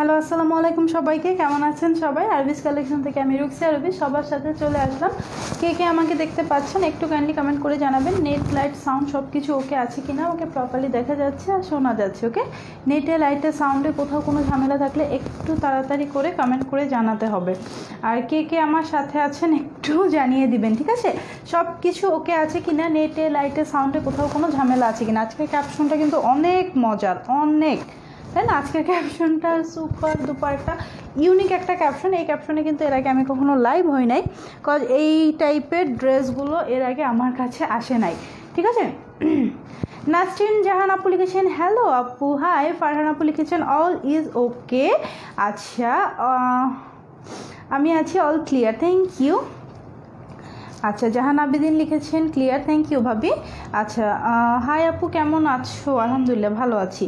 Hello, আসসালামু আলাইকুম সবাইকে। কেমন আছেন সবাই? আরবিস কালেকশন থেকে আমি রুকসি আরবি। সবার সাথে চলে আসলাম। কে কে আমাকে দেখতে পাচ্ছেন একটু কাইন্ডলি কমেন্ট করে জানাবেন। নেট লাইট সাউন্ড সব কিছু ওকে আছে কি না ওকে প্রপারলি দেখা যাচ্ছে আর শোনা যাচ্ছে ওকে নেটে লাইটে সাউন্ডে কোথাও কোনো ঝামেলা থাকলে একটু তাড়াতাড়ি করে কমেন্ট করে জানাতে হবে। আর কে কে আমার সাথে আছেন একটু জানিয়ে দিবেন, ঠিক আছে? সব কিছু ওকে আছে কি না নেটে লাইটে সাউন্ডে কোথাও কোনো ঝামেলা আছে কি না আজকের ক্যাপশনটা কিন্তু অনেক মজার, অনেক। তাই না? আজকের ক্যাপশনটা সুপার দুপার একটা ইউনিক একটা ক্যাপশন এই ক্যাপশনে কিন্তু এর আগে আমি কখনো লাইভ হই নাই কজ এই টাইপের ড্রেসগুলো এর আগে আমার কাছে আসে নাই। ঠিক আছে? নাসরিন জাহান আপু লিখেছেন হ্যালো আপু হাই ফারহান আপু লিখেছেন অল ইজ ওকে আচ্ছা আমি আছি অল ক্লিয়ার থ্যাংক ইউ আচ্ছা জাহান আবেদিন লিখেছেন ক্লিয়ার থ্যাংক ইউ ভাবি। আচ্ছা হাই আপু, কেমন আছো? আলহামদুলিল্লাহ, ভালো আছি।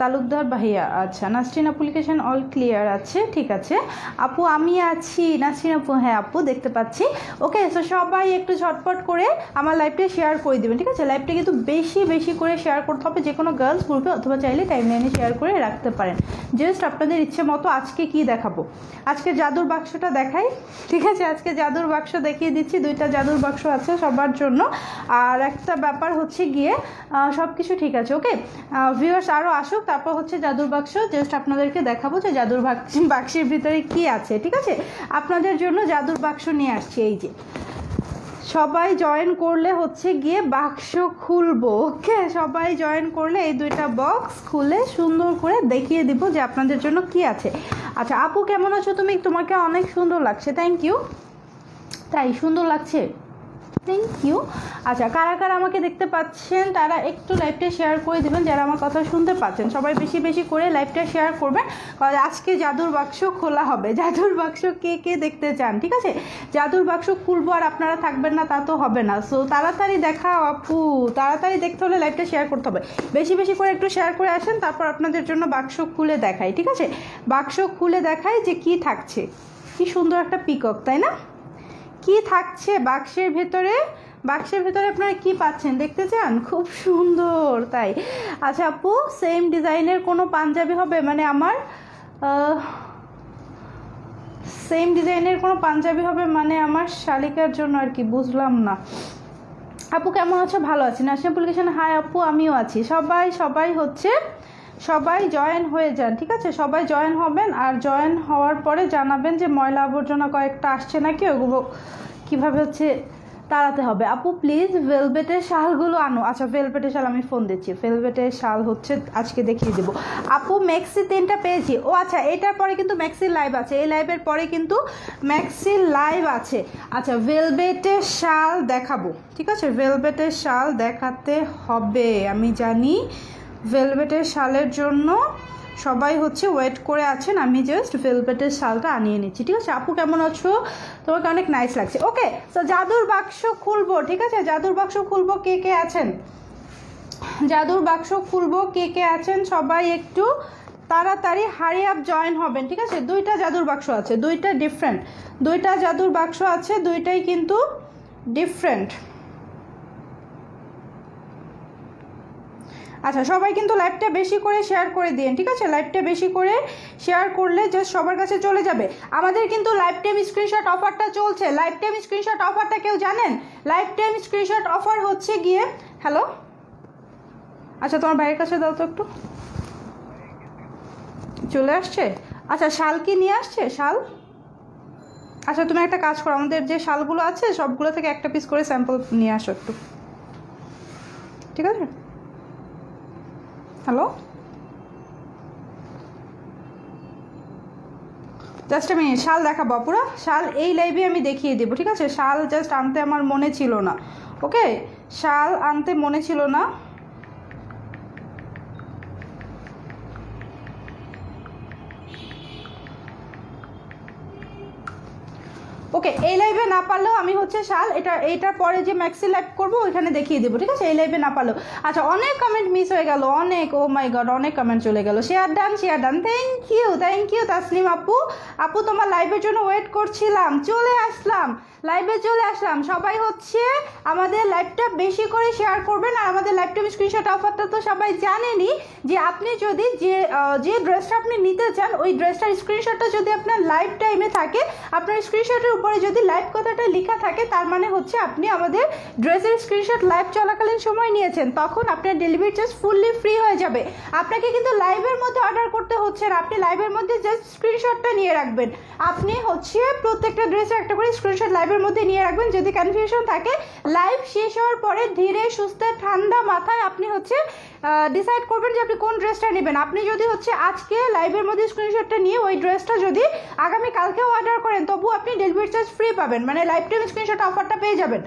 তালুকদার ভাইয়া আচ্ছা নাসরিন আপু লিখেছেন অল ক্লিয়ার আছে। ঠিক আছে। আপু, আমি আছি। নাসরিন আপু হ্যাঁ আপু, দেখতে পাচ্ছি। ওকে সো সবাই একটু ঝটপট করে আমার লাইভটা শেয়ার করে দেবেন, ঠিক আছে? লাইভটা কিন্তু বেশি বেশি করে শেয়ার করতে হবে যে কোনো গার্লস গ্রুপে অথবা চাইলে টাইম লাইনে শেয়ার করে রাখতে পারেন। জাস্ট আপনাদের ইচ্ছে মতো আজকে কি দেখাবো? আজকে জাদুর বাক্সটা দেখাই, ঠিক আছে? আজকে জাদুর বাক্স দেখিয়ে দিচ্ছি, দুইটা জাদুর বাক্স আছে সবার জন্য। আর একটা ব্যাপার হচ্ছে গিয়ে সব কিছু ঠিক আছে ওকে ভিউয়ার্স আরও আসুক, তারপর হচ্ছে জাদুর বাক্স। জাস্ট আপনাদেরকে দেখাবো যে জাদুর বাক্সের ভিতরে কি আছে, ঠিক আছে? আপনাদের জন্য জাদুর বাক্স নিয়ে আসছি, এই যে। সবাই জয়েন করলে হচ্ছে গিয়ে বাক্স খুলবো ওকে সবাই জয়েন করলে এই দুইটা বক্স খুলে সুন্দর করে দেখিয়ে দিব যে আপনাদের জন্য কি আছে। আচ্ছা আপু কেমন আছো তুমি? তোমাকে অনেক সুন্দর লাগছে থ্যাংক ইউ তাই সুন্দর লাগছে। থ্যাংক ইউ আচ্ছা কারা কারা আমাকে দেখতে পাচ্ছেন, তারা একটু লাইভটা শেয়ার করে দেবেন, যারা আমার কথা শুনতে পাচ্ছেন। সবাই বেশি বেশি করে লাইভটা শেয়ার করবেন। কারণ আজকে জাদুর বাক্স খোলা হবে। জাদুর বাক্স কে কে দেখতে চান, ঠিক আছে? জাদুর বাক্স খুলবো আর আপনারা থাকবেন না, তা তো হবে না। সো তাড়াতাড়ি দেখা, আপু, তাড়াতাড়ি দেখতে হলে লাইভটা শেয়ার করতে হবে। বেশি বেশি করে একটু শেয়ার করে আসেন, তারপর আপনাদের জন্য বাক্স খুলে দেখাই, ঠিক আছে? বাক্স খুলে দেখাই যে কি থাকছে। কি সুন্দর একটা পিকক তাই না? কি থাকছে বাক্সের ভেতরে? বাক্সের ভেতরে আপনারা কি পাচ্ছেন? দেখতে চান? খুব সুন্দর, তাই। আচ্ছা আপু সেম ডিজাইনের কোনো পাঞ্জাবি হবে? মানে আমার সেম ডিজাইনের কোনো পাঞ্জাবি হবে মানে আমার শালিকার জন্য আর কি, বুঝলাম না। আপু, কেমন আছো? ভালো আছি। নার্সিং অ্যাপ্লিকেশন, হাই আপু, আমিও আছি। সবাই সবাই হচ্ছে সবাই জয়েন হয়ে যান, ঠিক আছে? সবাই জয়েন হবেন আর জয়েন হওয়ার পরে জানাবেন যে ময়লা আবর্জনা কয়েকটা আসছে নাকি, ওগুলো কীভাবে হচ্ছে তাড়াতে হবে। আপু প্লিজ ভেলভেটের শালগুলো আনো। আচ্ছা ভেলভেটের শাল আমি ফোন দিচ্ছি। ভেলভেটের শাল হচ্ছে আজকে দেখিয়ে দেবো। আপু ম্যাক্সি তিনটা পেয়েছি। ও আচ্ছা এটার পরে কিন্তু ম্যাক্সির লাইভ আছে। এই লাইভের পরে কিন্তু ম্যাক্সির লাইভ আছে। আচ্ছা ভেলভেটের শাল দেখাবো। ঠিক আছে? ভেলভেটের শাল দেখাতে হবে, আমি জানি। ভেলভেটের শালের জন্য সবাই হচ্ছে ওয়েট করে আছেন। আমি জাস্ট ভেলভেটের শালটা আনিয়ে নিচ্ছি। ঠিক আছে? আপু কেমন আছো? তোমাকে অনেক নাইস লাগছে। ওকে তো জাদুর বাক্স খুলবো, ঠিক আছে? জাদুর বাক্স খুলবো, কে কে আছেন? জাদুর বাক্স খুলবো, কে কে আছেন? সবাই একটু তাড়াতাড়ি হারি আপ জয়েন হবেন, ঠিক আছে? দুইটা জাদুর বাক্স আছে, দুইটা ডিফারেন্ট দুইটা জাদুর বাক্স আছে, দুইটাই কিন্তু ডিফারেন্ট আচ্ছা সবাই কিন্তু লাইভটা বেশি করে শেয়ার করে দিন ঠিক আছে? লাইভটা বেশি করে শেয়ার করলে জাস্ট সবার কাছে চলে যাবে। আমাদের কিন্তু লাইভ টাইম স্ক্রিনশট অফারটা চলছে। লাইভ টাইম স্ক্রিনশট অফারটা কেউ জানেন? লাইভ টাইম স্ক্রিনশট অফার হচ্ছে গিয়ে হ্যালো আচ্ছা তোমার ভাইয়ের কাছে দাও তো একটু। চলে আসছে? আচ্ছা শাল কি নিয়ে আসছে? শাল? আচ্ছা তুমি একটা কাজ করো, আমাদের যে শালগুলো আছে, সবগুলো থেকে একটা পিস করে স্যাম্পল নিয়ে আসো একটু। ঠিক আছে? হ্যালো জাস্ট আমি শাল দেখাবো পুরো শাল এই লাইভে আমি দেখিয়ে দেবো, ঠিক আছে? শাল জাস্ট আনতে আমার মনে ছিল না ওকে শাল আনতে মনে ছিল না। ওকে এই লাইভে না পারলেও আমি হচ্ছে শাল এটা, এইটার পরে যে ম্যাক্সি লাইভ করব, ওইখানে দেখিয়ে দেবো, ঠিক আছে? এই লাইভে না পারলেও। আচ্ছা অনেক কমেন্ট মিস হয়ে গেল, অনেক ও মাই গড অনেক কমেন্ট চলে গেল। Share done share done thank you thank you Taslim আপু। আপু, তোমার লাইভের জন্য ওয়েট করছিলাম, চলে আসলাম। লাইভে চলে আসলাম। সবাই হচ্ছে আমাদের লাইভটা বেশি করে শেয়ার করবেন আর আমাদের লাইভটা স্ক্রিনশট অফারটা তো সবাই জানেনই যে আপনি যদি যে যে ড্রেসটা আপনি নিতে চান, ওই ড্রেসটার স্ক্রিনশটটা যদি আপনার লাইভ টাইমে থাকে, আপনার স্ক্রিনশটের উপরে যদি লাইভ কথাটা লেখা থাকে, তার মানে হচ্ছে আপনি আমাদের ড্রেসের স্ক্রিনশট লাইভ চলাকালীন সময় নিয়েছেন, তখন আপনার ডেলিভারি চার্জ ফুললি ফ্রি হয়ে যাবে। আপনাকে কিন্তু লাইভের মধ্যে অর্ডার করতে হচ্ছে না, আপনি লাইভের মধ্যে জাস্ট স্ক্রিনশটটা নিয়ে রাখবেন। আপনি হচ্ছে প্রত্যেকটা ড্রেসের একটা করে স্ক্রিনশট লাইভের মধ্যে নিয়ে রাখবেন। যদি কনফিউশন থাকে লাইভ শেষ হওয়ার পরে ধীরে সুস্থে ঠান্ডা মাথায় আপনি হচ্ছে ডিসাইড করবেন যে আপনি কোন ড্রেসটা নেবেন। আপনি যদি হচ্ছে আজকে লাইভের মধ্যে স্ক্রিনশটটা নিয়ে ওই ড্রেসটা যদি আগামী কালকেও অর্ডার করেন, তবু আপনি ডেলিভারি চার্জ ফ্রি পাবেন। মানে লাইফ টাইম স্ক্রিনশট অফারটা পেয়ে যাবেন।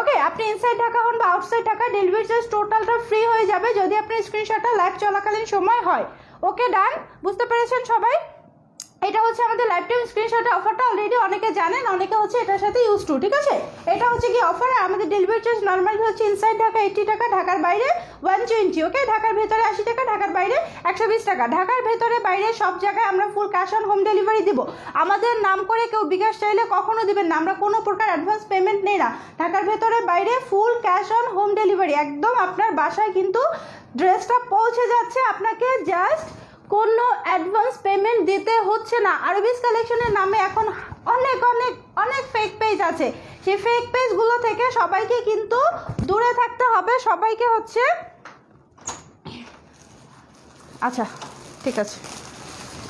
ওকে আপনি ইনসাইড ঢাকা হন বা আউটসাইড ঢাকা ডেলিভারি চার্জ টোটালটা ফ্রি হয়ে যাবে যদি আপনার স্ক্রিনশটটা লাইভ চলাকালীন সময় হয়। ওকে ডান বুঝতে পেরেছেন সবাই? এটা হচ্ছে আমাদের লাইফ টাইম স্ক্রিনশট অফারটা অলরেডি অনেকে জানেন, অনেকে হচ্ছে এটার সাথে ইউজ টু ঠিক আছে? এটা হচ্ছে কি অফার আমাদের ডেলিভারি চার্জ নর্মালি হচ্ছে ইনসাইড ঢাকা এইটি টাকা, ঢাকার বাইরে ওয়ান টোয়েন্টি ওকে ঢাকার ভেতরে আশি টাকা, ঢাকার বাইরে একশো বিশ টাকা। ঢাকার ভেতরে বাইরে সব জায়গায় আমরা full cash on home delivery দিব। আমাদের নাম করে কেউ বিকাশ চাইলে কখনো দিবেন না, আমরা কোনো প্রকার অ্যাডভান্স পেমেন্ট নেই না। ঢাকার ভেতরে বাইরে full cash on home delivery একদম আপনার বাসায় কিন্তু ড্রেসটা পৌঁছে যাচ্ছে, আপনাকে জাস্ট কোনো অ্যাডভান্স পেমেন্ট দিতে হচ্ছে না। আরবিস কালেকশনের নামে এখন অনেক অনেক অনেক ফেক পেজ আছে। সেই ফেক পেজগুলো থেকে সবাইকে কিন্তু দূরে থাকতে হবে। সবাইকে হচ্ছে আচ্ছা ঠিক আছে।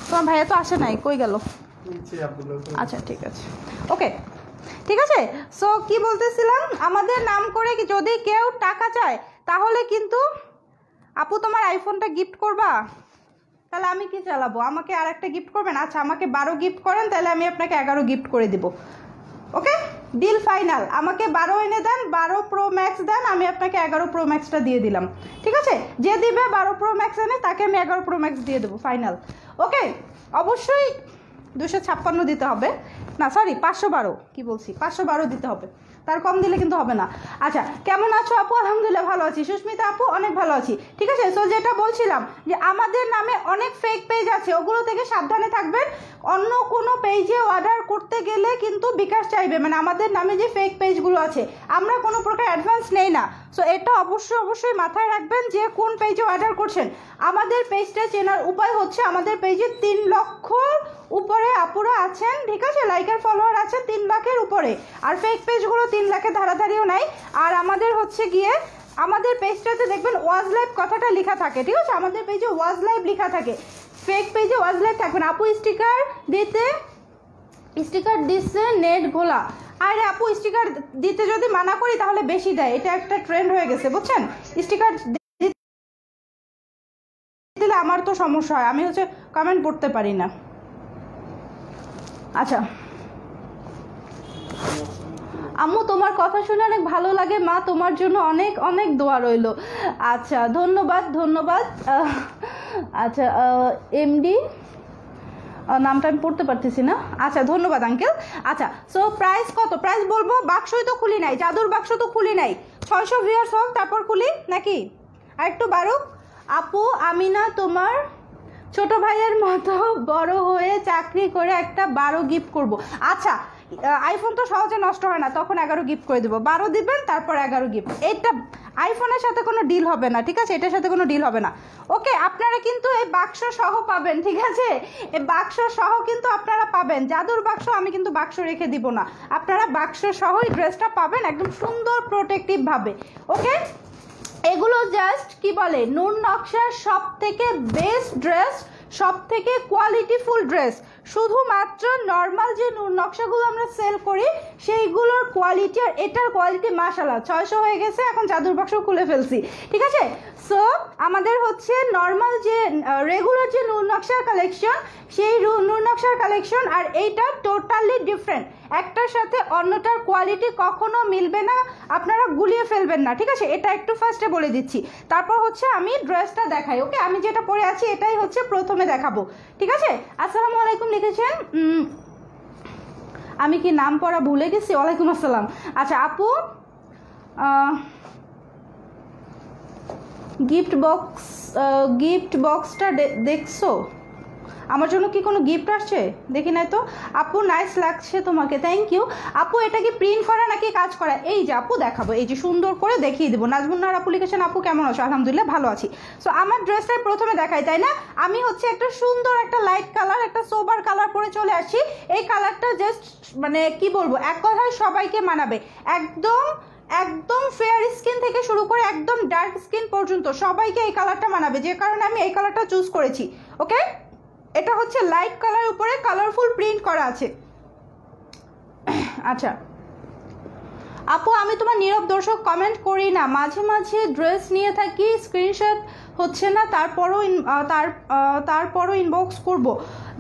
তোমার ভাইয়া তো আসে নাই কই গেল? আচ্ছা ঠিক আছে। ওকে ঠিক আছে? সো কি বলতেছিলাম? আমাদের নাম করে যদি কেউ টাকা চায় তাহলে কিন্তু আপু তোমার আইফোনটা গিফট করবা? তাহলে আমি কি চালাবো? আমাকে আর একটা গিফট করবেন? আচ্ছা আমাকে বারো গিফট করেন, তাহলে আমি আপনাকে এগারো গিফট করে দিব। ওকে? ডিল ফাইনাল আমাকে বারো এনে দেন, বারো প্রো ম্যাক্স দেন, আমি আপনাকে এগারো প্রো ম্যাক্সটা দিয়ে দিলাম। ঠিক আছে? যে দিবে বারো প্রো ম্যাক্স এনে, তাকে আমি এগারো প্রো ম্যাক্স দিয়ে দেবো ফাইনাল ওকে? অবশ্যই দুশো ছাপ্পান্ন দিতে হবে। না সরি পাঁচশো বারো, কী বলছি? পাঁচশো বারো দিতে হবে। তার কম দিলে কিন্তু হবে না। আচ্ছা কেমন আছো আপু? আলহামদুলিল্লাহ ভালো আছি। সুস্মিতা আপু, অনেক ভালো আছি। ঠিক আছে? সো যেটা বলছিলাম যে আমাদের নামে অনেক ফেক পেজ আছে, ওগুলো থেকে সাবধানে থাকবেন। অন্য কোনো পেজে অর্ডার করতে গেলে কিন্তু বিকাশ চাইবে। মানে আমাদের নামে যে ফেক পেজগুলো আছে, আমরা কোনো প্রকার অ্যাডভান্স নেই না। সো এটা অবশ্যই অবশ্যই মাথায় রাখবেন যে কোন পেজে অর্ডার করছেন। আমাদের পেজটা চেনার উপায় হচ্ছে আমাদের পেজে তিন লক্ষ উপরে আপুরা আছেন, ঠিক আছে? লাইকার ফলোয়ার আছেন তিন লাখের উপরে। আর ফেক পেজগুলো তিন লাখের ধারাধারিও নাই। আর আমাদের হচ্ছে গিয়ে, আমাদের পেজটাতে দেখবেন ওয়াজ লাইভ কথাটা লেখা থাকে, ঠিক আছে? আমাদের পেজে ওয়াজ লাইভ লেখা থাকে। ফেক পেজে ওয়াজ লাইভ থাকবেন আপু স্টিকার দিতে স্টিকার দিচ্ছে নেট ঘোলা। আরে আপু স্টিকার দিতে যদি মানা করি তাহলে বেশি দেয়। এটা একটা ট্রেন্ড হয়ে গেছে, বুঝছেন? স্টিকার দিলে আমার তো সমস্যা হয়। আমি হচ্ছে কমেন্ট পড়তে পারি না। আচ্ছা। আম্মু, তোমার কথা শুনে অনেক ভালো লাগে। মা, তোমার জন্য অনেক অনেক দোয়া রইল। আচ্ছা ধন্যবাদ ধন্যবাদ। আচ্ছা এমডি নামটা আমি পড়তে পারতেছি না। আচ্ছা ধন্যবাদ আঙ্কেল আচ্ছা সো প্রাইস কত? প্রাইস বলব, বাক্সই তো খুলি নাই, জাদুর বাক্স তো খুলি নাই। ছয়শো ভিউয়ার্স হোক তারপর খুলি, নাকি? আর একটু বারুক আপু, আমি না তোমার ছোট ভাইয়ের মতো বড় হয়ে চাকরি করে একটা বারো গিফট করব। আচ্ছা আইফোন তো সহজে নষ্ট হয় না, তখন এগারো গিফট করে দেবো। বারো দিবেন, তারপর এগারো গিফট এইটা আইফোনের সাথে কোনো ডিল হবে না, ঠিক আছে? এটার সাথে কোনো ডিল হবে না। ওকে আপনারা কিন্তু এই বাক্স সহ পাবেন, ঠিক আছে? এই বাক্স সহ কিন্তু আপনারা পাবেন। জাদুর বাক্স আমি কিন্তু বাক্স রেখে দিব না। আপনারা বাক্স সহই ড্রেসটা পাবেন একদম সুন্দর প্রোটেক্টিভভাবে ওকে এগুলো জাস্ট কি বলে? নুন নকশার সব থেকে বেস্ট ড্রেস সব থেকে কোয়ালিটিফুল ড্রেস শুধুমাত্র নর্মাল যে নকশাগুলো আমরা সেল করি, সেইগুলোর কোয়ালিটি আর এটার কোয়ালিটি মাসালা ছয়শো হয়ে গেছে, এখন জাদুর বাক্স খুলে ফেলছি। ঠিক আছে? সো আমাদের হচ্ছে নর্মাল যে রেগুলার যে নুন নকশার কালেকশন সেই রু- নুন নকশার কালেকশন আর এইটা টোটালি ডিফারেন্ট একটার সাথে অন্যটার কোয়ালিটি কখনো মিলবে না, আপনারা গুলিয়ে ফেলবেন না, ঠিক আছে? এটা একটু ফার্স্টে বলে দিচ্ছি। তারপর হচ্ছে আমি ড্রেসটা দেখাই ওকে আমি যেটা পরে আছি, এটাই হচ্ছে প্রথমে দেখাবো। ঠিক আছে? আসসালামু আলাইকুম লিখেছেন আমি কি নাম পড়া ভুলে গেছি? ওয়ালাইকুম আসসালাম। আচ্ছা আপু গিফট বক্স গিফট বক্সটা দেখছ? আমার জন্য কি কোনো গিফট আসছে? দেখি নাই তো। আপু নাইস লাগছে তোমাকে থ্যাংক ইউ আপু, এটা কি প্রিন্ট করা নাকি কাজ করা? এই যে আপু, দেখাবো। এই যে সুন্দর করে দেখিয়ে দেবো। নাজমুন্নার আপু লিখেছেন, আপু, কেমন আছো? আলহামদুলিল্লাহ ভালো আছি। সো আমার ড্রেসটাই প্রথমে দেখাই, তাই না? আমি হচ্ছে একটা সুন্দর একটা লাইট কালার একটা সোবার কালার পরে চলে আসি এই কালারটা জাস্ট মানে কি বলব, এক কথায় সবাইকে মানাবে। একদম একদম ফেয়ার স্কিন থেকে শুরু করে একদম ডার্ক স্কিন পর্যন্ত সবাইকে এই কালারটা মানাবে। যে কারণে আমি এই কালারটা চুজ করেছি ওকে এটা হচ্ছে লাইট কালার উপরে কালারফুল প্রিন্ট করা আছে। আচ্ছা। আপু, আমি তোমার নীরব দর্শক কমেন্ট করি না। মাঝে মাঝে ড্রেস নিয়ে থাকি স্ক্রিনশট হচ্ছে না, তারপরও তার তারপরও ইনবক্স করব।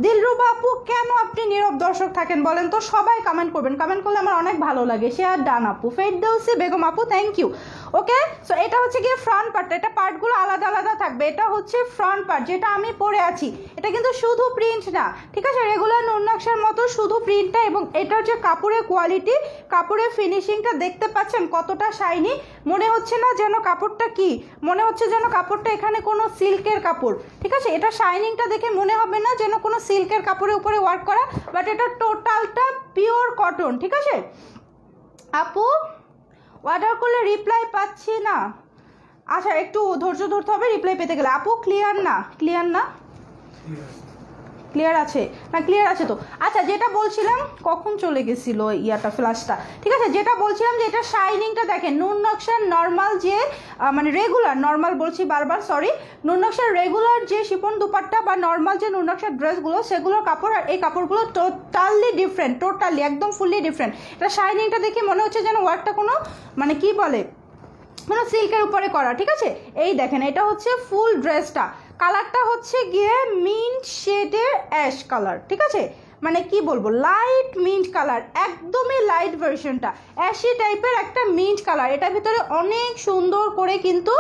দিলরুবা আপু, কেন আপনি নীরব দর্শক থাকেন বলেন তো? সবাই কমেন্ট করবেন। কমেন্ট করলে আমার অনেক ভালো লাগে। শেয়ার ডান আপু। ফেড দেউসি বেগম আপু থ্যাংক ইউ ওকে সো এটা হচ্ছে গিয়ে ফ্রন্ট পার্ট এটা পার্টগুলো আলাদা আলাদা থাকবে। এটা হচ্ছে ফ্রন্ট পার্ট যেটা আমি পরে আছি। এটা কিন্তু শুধু প্রিন্ট না, ঠিক আছে? রেগুলার নুন মতো শুধু প্রিন্টটা এবং এটার যে কাপড়ের কোয়ালিটি কাপড়ের ফিনিশিংটা দেখতে পাচ্ছেন কতটা শাইনি মনে হচ্ছে না যেন কাপড়টা কি? মনে হচ্ছে যেন কাপড়টা এখানে কোনো সিল্কের কাপড়, ঠিক আছে? এটা শাইনিংটা দেখে মনে হবে না যেন কোনো সিল্কের কাপড়ের উপরে ওয়ার্ক করা বাট এটা টোটালটা পিওর কটন ঠিক আছে? আপু অর্ডার করলে রিপ্লাই পাচ্ছি না। আচ্ছা একটু ধৈর্য ধরতে হবে রিপ্লাই পেতে গেলে। আপু ক্লিয়ার না? ক্লিয়ার না? ক্লিয়ার আছে? না ক্লিয়ার আছে তো। আচ্ছা যেটা বলছিলাম, কখন চলে গেছিল ইয়াটা ফ্ল্যাশটা ঠিক আছে, যেটা বলছিলাম যে এটা শাইনিংটা দেখেন, নুন নকশার নর্মাল যে মানে রেগুলার নর্মাল বলছি বারবার সরি নুন নকশার রেগুলার যে শিপন দুপাট্টা বা নর্মাল যে নুন নকশার ড্রেসগুলো সেগুলোর কাপড় আর এই কাপড়গুলো টোটালি ডিফারেন্ট টোটালি একদম ফুললি ডিফারেন্ট এটা শাইনিংটা দেখে মনে হচ্ছে যেন ওয়ার্কটা কোনো মানে কি বলে, কোনো সিল্কের উপরে করা, ঠিক আছে? এই দেখেন, এটা হচ্ছে ফুল ড্রেসটা কালারটা হচ্ছে গিয়ে মিন্ট শেডের অ্যাশ কালার, ঠিক আছে? মানে কি বলব লাইট মিন্ট কালার, একদমই লাইট ভার্সনটা অ্যাশি টাইপের একটা মিন্ট কালার, এটার ভিতরে অনেক সুন্দর করে কিন্তু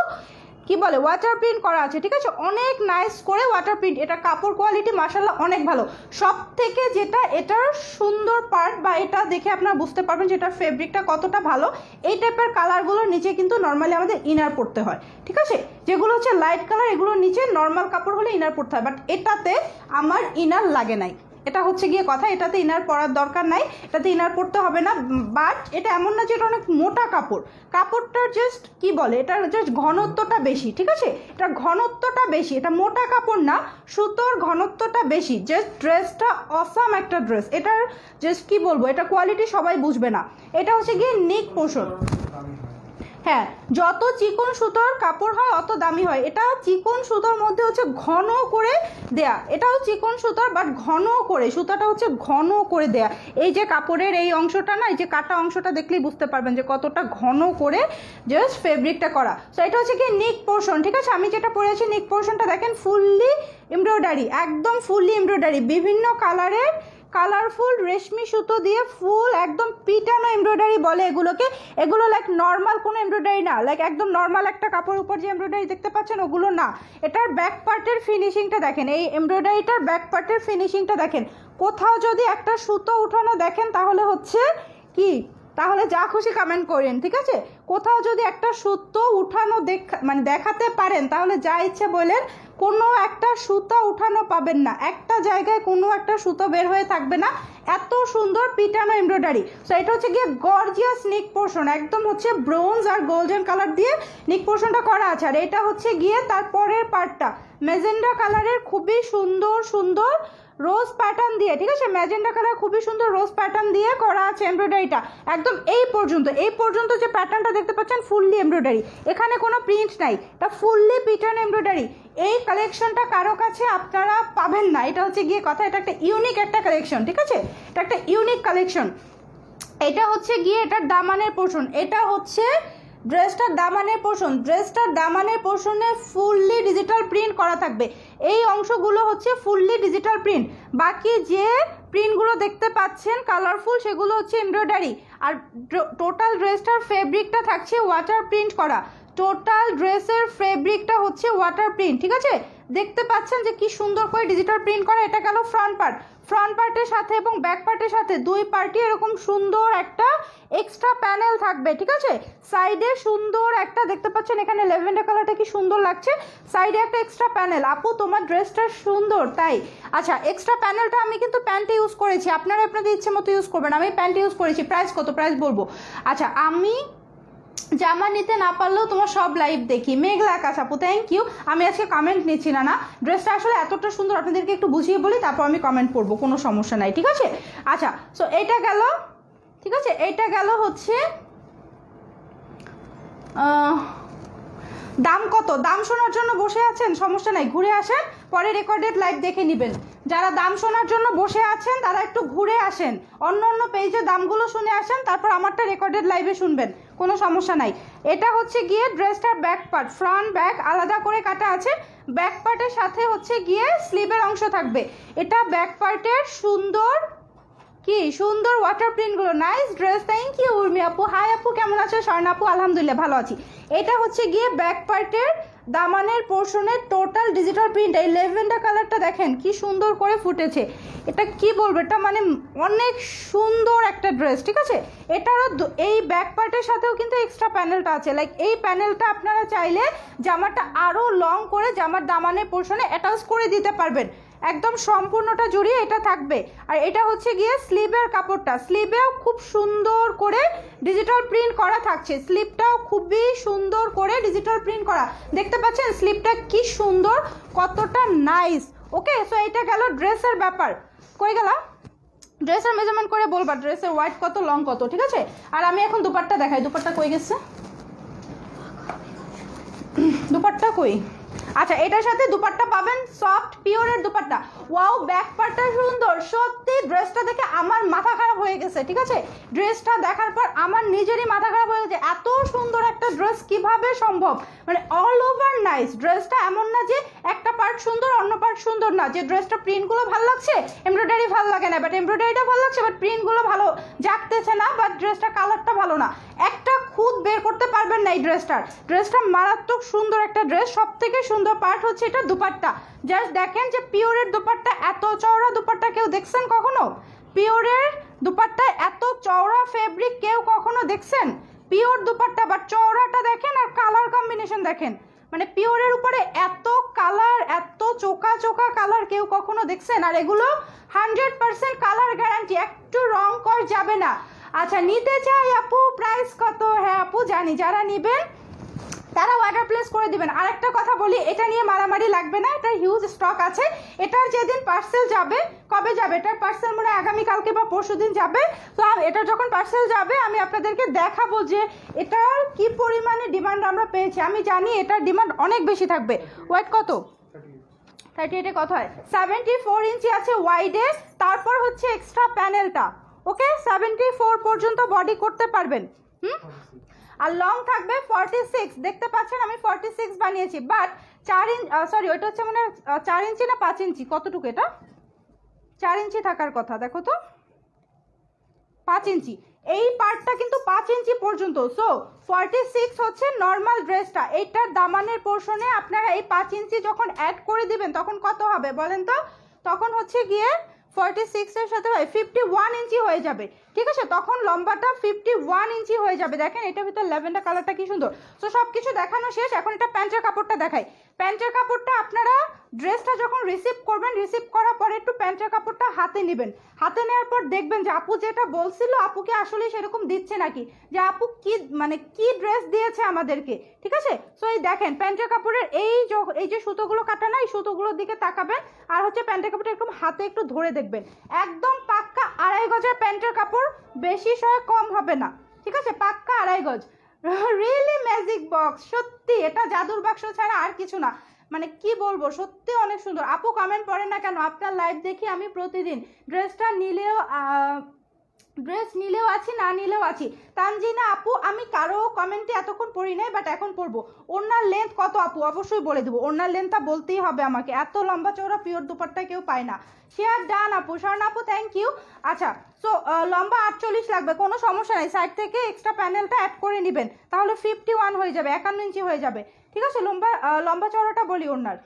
কি বলে ওয়াটার প্রিন্ট করা আছে, ঠিক আছে? অনেক নাইস করে ওয়াটার প্রিন্ট এটা কাপড় কোয়ালিটি মাসাল্লাহ অনেক ভালো। সব থেকে যেটা, এটার সুন্দর পার্ট বা এটা দেখে আপনারা বুঝতে পারবেন যে ফেব্রিকটা কতটা ভালো। এই টাইপের কালারগুলোর নিচে কিন্তু নর্মালি আমাদের ইনার পড়তে হয়, ঠিক আছে? যেগুলো হচ্ছে লাইট কালার এগুলোর নিচে নর্মাল কাপড় হলে ইনার পড়তে হয় বাট এটাতে আমার ইনার লাগে নাই। এটা হচ্ছে গিয়ে কথা, এটাতে ইনার পরার দরকার নাই, এটাতে ইনার পরতে হবে না, বাট এটা এমন না যে এটা অনেক মোটা কাপড়। কাপড়টার জাস্ট কি বলে, এটার জাস্ট ঘনত্বটা বেশি, ঠিক আছে? এটা ঘনত্বটা বেশি, এটা মোটা কাপড় না, সুতোর ঘনত্বটা বেশি জাস্ট ড্রেসটা অসাম একটা ড্রেস এটার জাস্ট কি বলব, এটা কোয়ালিটি সবাই বুঝবে না। এটা হচ্ছে গিয়ে নিক পোষণ হ্যাঁ যত চিকন সুতোর কাপড় হয়, অত দামি হয়। এটা চিকন সুতোর মধ্যে হচ্ছে ঘন করে দেয়া। এটাও চিকন সুতোর বাট ঘন করে, সুতাটা হচ্ছে ঘন করে দেয়া। এই যে কাপড়ের এই অংশটা না, এই যে কাটা অংশটা দেখলেই বুঝতে পারবেন যে কতটা ঘন করে জাস্ট ফেব্রিকটা করা। সো এটা হচ্ছে কি নিক পোর্শন ঠিক আছে? আমি যেটা পরেছি নিক পোর্শনটা দেখেন ফুললি এমব্রয়ডারি একদম ফুললি এমব্রয়ডারি বিভিন্ন কালারের কালারফুল রেশমি সুতো দিয়ে ফুল একদম পিটানো এমব্রয়ডারি বলে এগুলোকে। এগুলো লাইক নর্মাল কোনো এমব্রয়ডারি না লাইক একদম নর্মাল একটা কাপড় উপর যে এমব্রয়ডারি দেখতে পাচ্ছেন ওগুলো না। এটার ব্যাক পার্টের ফিনিশিংটা দেখেন, এই এমব্রয়ডারিটার ব্যাক পার্টের ফিনিশিংটা দেখেন। কোথাও যদি একটা সুতো উঠানো দেখেন তাহলে হচ্ছে কি? তাহলে যা খুশি কমেন্ট করেন, ঠিক আছে? কোথাও যদি একটা সুতো উঠানো দেখা মানে দেখাতে পারেন, তাহলে যা ইচ্ছে বলেন, কোনো একটা সুতা উঠানো পাবেন না। একটা জায়গায় কোনো একটা সুতো বের হয়ে থাকবে না। এত সুন্দর পিটানো এমব্রয়ডারি সো এটা হচ্ছে গিয়ে গর্জিয়াস নিক পোর্শন একদম হচ্ছে ব্রোঞ্জ আর গোল্ডেন কালার দিয়ে নিক পোর্শনটা করা আছে। আর এটা হচ্ছে গিয়ে তার পরের পার্টটা মেজেন্ডা কালারের খুবই সুন্দর সুন্দর রোজ প্যাটার্ন দিয়ে, ঠিক আছে? ম্যাজেন্ডা কালার খুবই সুন্দর রোজ প্যাটার্ন দিয়ে করা আছে এমব্রয়ডারিটা একদম এই পর্যন্ত এই পর্যন্ত যে প্যাটার্নটা দেখতে পাচ্ছেন ফুললি এমব্রয়ডারি এখানে কোনো প্রিন্ট নাই, এটা ফুললি পিটার্ন এমব্রয়ডারি এই কালেকশনটা কারও কাছে আপনারা পাবেন না, এটা হচ্ছে গিয়ে কথা, এটা একটা ইউনিক একটা কালেকশন ঠিক আছে? এটা একটা ইউনিক কালেকশন এটা হচ্ছে গিয়ে এটার দামানের পোর্শন এটা হচ্ছে ড্রেসটার দামানের পোর্শন ড্রেসটার দামানের পোর্শনে ফুললি ডিজিটাল প্রিন্ট করা থাকবে। এই অংশগুলো হচ্ছে ফুললি ডিজিটাল প্রিন্ট বাকি যে প্রিন্টগুলো দেখতে পাচ্ছেন কালারফুল সেগুলো হচ্ছে এমব্রয়ডারি আর টোটাল ড্রেসটার ফেব্রিকটা থাকছে ওয়াটার প্রিন্ট করা। টোটাল ড্রেসের ফেব্রিকটা হচ্ছে ওয়াটার প্রিন্ট ঠিক আছে? দেখতে পাচ্ছেন যে কি সুন্দর করে ডিজিটাল প্রিন্ট করা, এটা গেল ফ্রন্ট পার্ট ফ্রন্ট পার্টের সাথে এবং ব্যাক পার্টের সাথে দুই পার্টি এরকম সুন্দর একটা এক্সট্রা প্যানেল থাকবে, ঠিক আছে? সাইডে সুন্দর একটা, দেখতে পাচ্ছেন এখানে লেভেন্ডার কালারটা কি সুন্দর লাগছে? সাইডে একটা এক্সট্রা প্যানেল আপু, তোমার ড্রেসটা সুন্দর, তাই? আচ্ছা এক্সট্রা প্যানেলটা আমি কিন্তু প্যান্টে ইউজ করেছি। আপনারা আপনাদের ইচ্ছে মতো ইউজ করবেন। আমি প্যান্ট ইউজ করেছি। প্রাইস কত? প্রাইস বলব। আচ্ছা আমি জামা নিতে না পারলেও তোমার সব লাইভ দেখি। মেঘলা আকাশ আপু থ্যাংক ইউ আমি আজকে কমেন্ট নিচ্ছি না না। ড্রেসটা আসলে এতটা সুন্দর, আপনাদেরকে একটু বুঝিয়ে বলি, তারপর আমি কমেন্ট পড়ব, কোনো সমস্যা নাই, ঠিক আছে? আচ্ছা সো এটা গেল, ঠিক আছে? এটা গেল হচ্ছে দাম কত? দাম শোনার জন্য বসে আছেন? সমস্যা নাই, ঘুরে আসেন, পরে রেকর্ডেড লাইভ দেখে নেবেন। যারা দাম শোনার জন্য বসে আছেন, তারা একটু ঘুরে আসেন। অন্য অন্য পেজে দামগুলো শুনে আসেন, তারপর আমারটা রেকর্ডেড লাইভে শুনবেন। কোনো সমস্যা নাই। এটা হচ্ছে গিয়ে ড্রেসটার ব্যাক পার্ট ফ্রন্ট ব্যাক আলাদা করে কাটা আছে। ব্যাক পার্টের সাথে হচ্ছে গিয়ে স্লিভের অংশ থাকবে। এটা ব্যাক পার্টের সুন্দর কি সুন্দর ওয়াটার প্রিন্টগুলো nice dress thank you Urmi আপু। হাই আপু, কেমন আছো? স্বর্ণ আপু, আলহামদুলিল্লাহ ভালো আছি। এটা হচ্ছে গিয়ে ব্যাক পার্টের দামানের পোর্শনের টোটাল ডিজিটাল প্রিন্ট এই লেভেন্ডার কালারটা দেখেন, কি সুন্দর করে ফুটেছে। এটা কি বলব? এটা মানে অনেক সুন্দর একটা ড্রেস ঠিক আছে? এটারও এই ব্যাক পার্টের সাথেও কিন্তু এক্সট্রা প্যানেলটা আছে। লাইক এই প্যানেলটা আপনারা চাইলে জামাটা আরও লং করে জামার দামানের পোর্শনে অ্যাটাচ করে দিতে পারবেন। একদম সম্পূর্ণটা জুড়িয়ে এটা থাকবে। আর এটা হচ্ছে গিয়ে স্লিভের কাপড়টা। স্লিভেও খুব সুন্দর করে ডিজিটাল প্রিন্ট করা থাকছে। স্লিভটাও খুবই সুন্দর করে ডিজিটাল প্রিন্ট করা। দেখতে পাচ্ছেন স্লিভটা কি সুন্দর, কতটা নাইস ওকে সো এটা গেল ড্রেসের ব্যাপার। কই গেলা? ড্রেসের মেজারমেন্ট করে বলবা, ড্রেসের হোয়াইট কত লং কত, ঠিক আছে? আর আমি এখন দুপাট্টা দেখাই। দুপাট্টা কই গেছে? দুপাট্টা কই? আচ্ছা এটার সাথে দুপাট্টা পাবেন সফট পিওরের দুপাট্টা। ওয়াও ব্যাক পার্টটা সুন্দর। সত্যি ড্রেসটা দেখে আমার মাথা খারাপ হয়ে গেছে, ঠিক আছে? ড্রেসটা দেখার পর আমার নিজেরই মাথা খারাপ হয়ে গেছে। এত সুন্দর একটা ড্রেস কীভাবে সম্ভব? মানে অল ওভার নাইস ড্রেসটা এমন না যে একটা পার্ট সুন্দর, অন্য পার্ট সুন্দর না। যে ড্রেসটা প্রিন্টগুলো ভালো লাগছে এমব্রয়ডারি ভালো লাগে না বাট এমব্রয়ডারিটা ভালো লাগছে বাট প্রিন্টগুলো ভালো, জাগতেছে না বাট ড্রেসটা কালারটা ভালো না। একটা খুদ বের করতে পারবেন না এই ড্রেসটার। ড্রেসটা মারাত্মক সুন্দর একটা ড্রেস। সব থেকে সুন্দর পার্ট হচ্ছে এটা দুপাট্টা। জাস্ট দেখেন যে পিওরের দুপাট্টা, এত চওড়া দুপাট্টা কেউ দেখছেন কখনো? পিওরের দুপাট্টা, এত চওড়া ফেব্রিক কেউ কখনো দেখছেন? পিওর দুপাট্টা বাট চওড়াটা দেখেন আর কালার কম্বিনেশন দেখেন। মানে পিওরের উপরে এত কালার এত চোকা চোকা কালার কেউ কখনো দেখছেন? আর এগুলো হান্ড্রেড পার্সেন্ট কালার গ্যারান্টি একটু রং কর যাবে না। আচ্ছা নিতে চাই আপু প্রাইস কত? হ্যাঁ আপু, জানি। যারা নিবেন, তারা অর্ডার প্লেস করে দিবেন। আর একটা কথা বলি, এটা নিয়ে মারামারি লাগবে না এটার হিউজ স্টক আছে। এটার যেদিন পার্সেল যাবে, কবে যাবে? এটার পার্সেল মনে আগামীকালকে বা পরশু দিন যাবে। তো এটা যখন পার্সেল যাবে, আমি আপনাদেরকে দেখাবো যে এটার কি পরিমাণে ডিমান্ড আমরা পেয়েছি। আমি জানি এটার ডিমান্ড অনেক বেশি থাকবে। ওয়েট কত? থার্টি এইটে কত হয়? সেভেন্টি ফোর ইঞ্চি আছে ওয়াইডে তারপর হচ্ছে এক্সট্রা প্যানেলটা ওকে সেভেন্টি ফোর পর্যন্ত বডি করতে পারবেন। হুম? আর লং থাকবে ফর্টি সিক্স দেখতে পাচ্ছেন আমি ফর্টি সিক্স বানিয়েছি বাট চার ইঞ্চ সরি ওইটা হচ্ছে মানে চার ইঞ্চি না পাঁচ ইঞ্চি? কতটুকু এটা? চার ইঞ্চি থাকার কথা, দেখো তো। পাঁচ ইঞ্চি। এই পার্টটা কিন্তু পাঁচ ইঞ্চি পর্যন্ত। সো ফর্টি সিক্স হচ্ছে নর্মাল ড্রেসটা এইটার দামানের পোর্শনে আপনারা এই পাঁচ ইঞ্চি যখন অ্যাড করে দিবেন, তখন কত হবে বলেন তো? তখন হচ্ছে গিয়ে ফর্টি সিক্সের সাথে ফিফটি ওয়ান ইঞ্চি হয়ে যাবে। ঠিক আছে? তখন লম্বাটা ফিফটি ওয়ান ইঞ্চি হয়ে যাবে। দেখেন, এটার ভিতর ল্যাভেন্ডার কালারটা কি সুন্দর। তো সব কিছু দেখানো শেষ। এখন এটা প্যান্টের কাপড়টা দেখাই। প্যান্টের কাপড়টা আপনারা ড্রেসটা যখন রিসিভ করবেন রিসিভ করার পরে একটু প্যান্টের কাপড়টা হাতে নেবেন। হাতে নেওয়ার পর দেখবেন যে আপু যেটা বলছিল, আপুকে আসলে সেরকম দিচ্ছে নাকি? যে আপু কি মানে কি ড্রেস দিয়েছে আমাদেরকে, ঠিক আছে? সো এই দেখেন, প্যান্টের কাপড়ের এই এই যে সুতোগুলো কাটা না, এই সুতোগুলোর দিকে তাকাবেন, আর হচ্ছে প্যান্টের কাপড়টা একদম হাতে একটু ধরে দেখবেন। একদম পাক্কা আড়াই গজের প্যান্টের কাপড়, বেশি সয় কম হবে না, ঠিক আছে? পাক্কা আড়াই গজ। রিয়েলি ম্যাজিক বক্স সত্যি, এটা জাদুর বাক্স ছাড়া আর কিছু না। মানে কি বলব? সত্যি অনেক সুন্দর। আপু কমেন্ট পড়েন না কেন? আপনার লাইভ দেখি আমি প্রতিদিন। ড্রেসটা নিলেও ড্রেস নিলেও আছি, না নিলেও আছি। তানজিনা, আপু, আমি কারও কমেন্টে এতক্ষণ পড়ি নাই বাট এখন পড়ব। ওনার লেন্থ কত, আপু? অবশ্যই বলে দেবো। ওনার লেন্থটা বলতেই হবে আমাকে। এত লম্বা চওড়া পিওর দুপাট্টা কেউ পায় না। শেয়ার ডান, আপু। স্বর্ণ, আপু থ্যাংক ইউ আচ্ছা সো লম্বা আটচল্লিশ লাগবে। কোনো সমস্যা নেই। সাইড থেকে এক্সট্রা প্যানেলটা অ্যাড করে নেবেন। তাহলে ফিফটি ওয়ান হয়ে যাবে, একান্ন ইঞ্চি হয়ে যাবে। ঠিক আছে? লম্বা লম্বা চওড়াটা বলি ওনার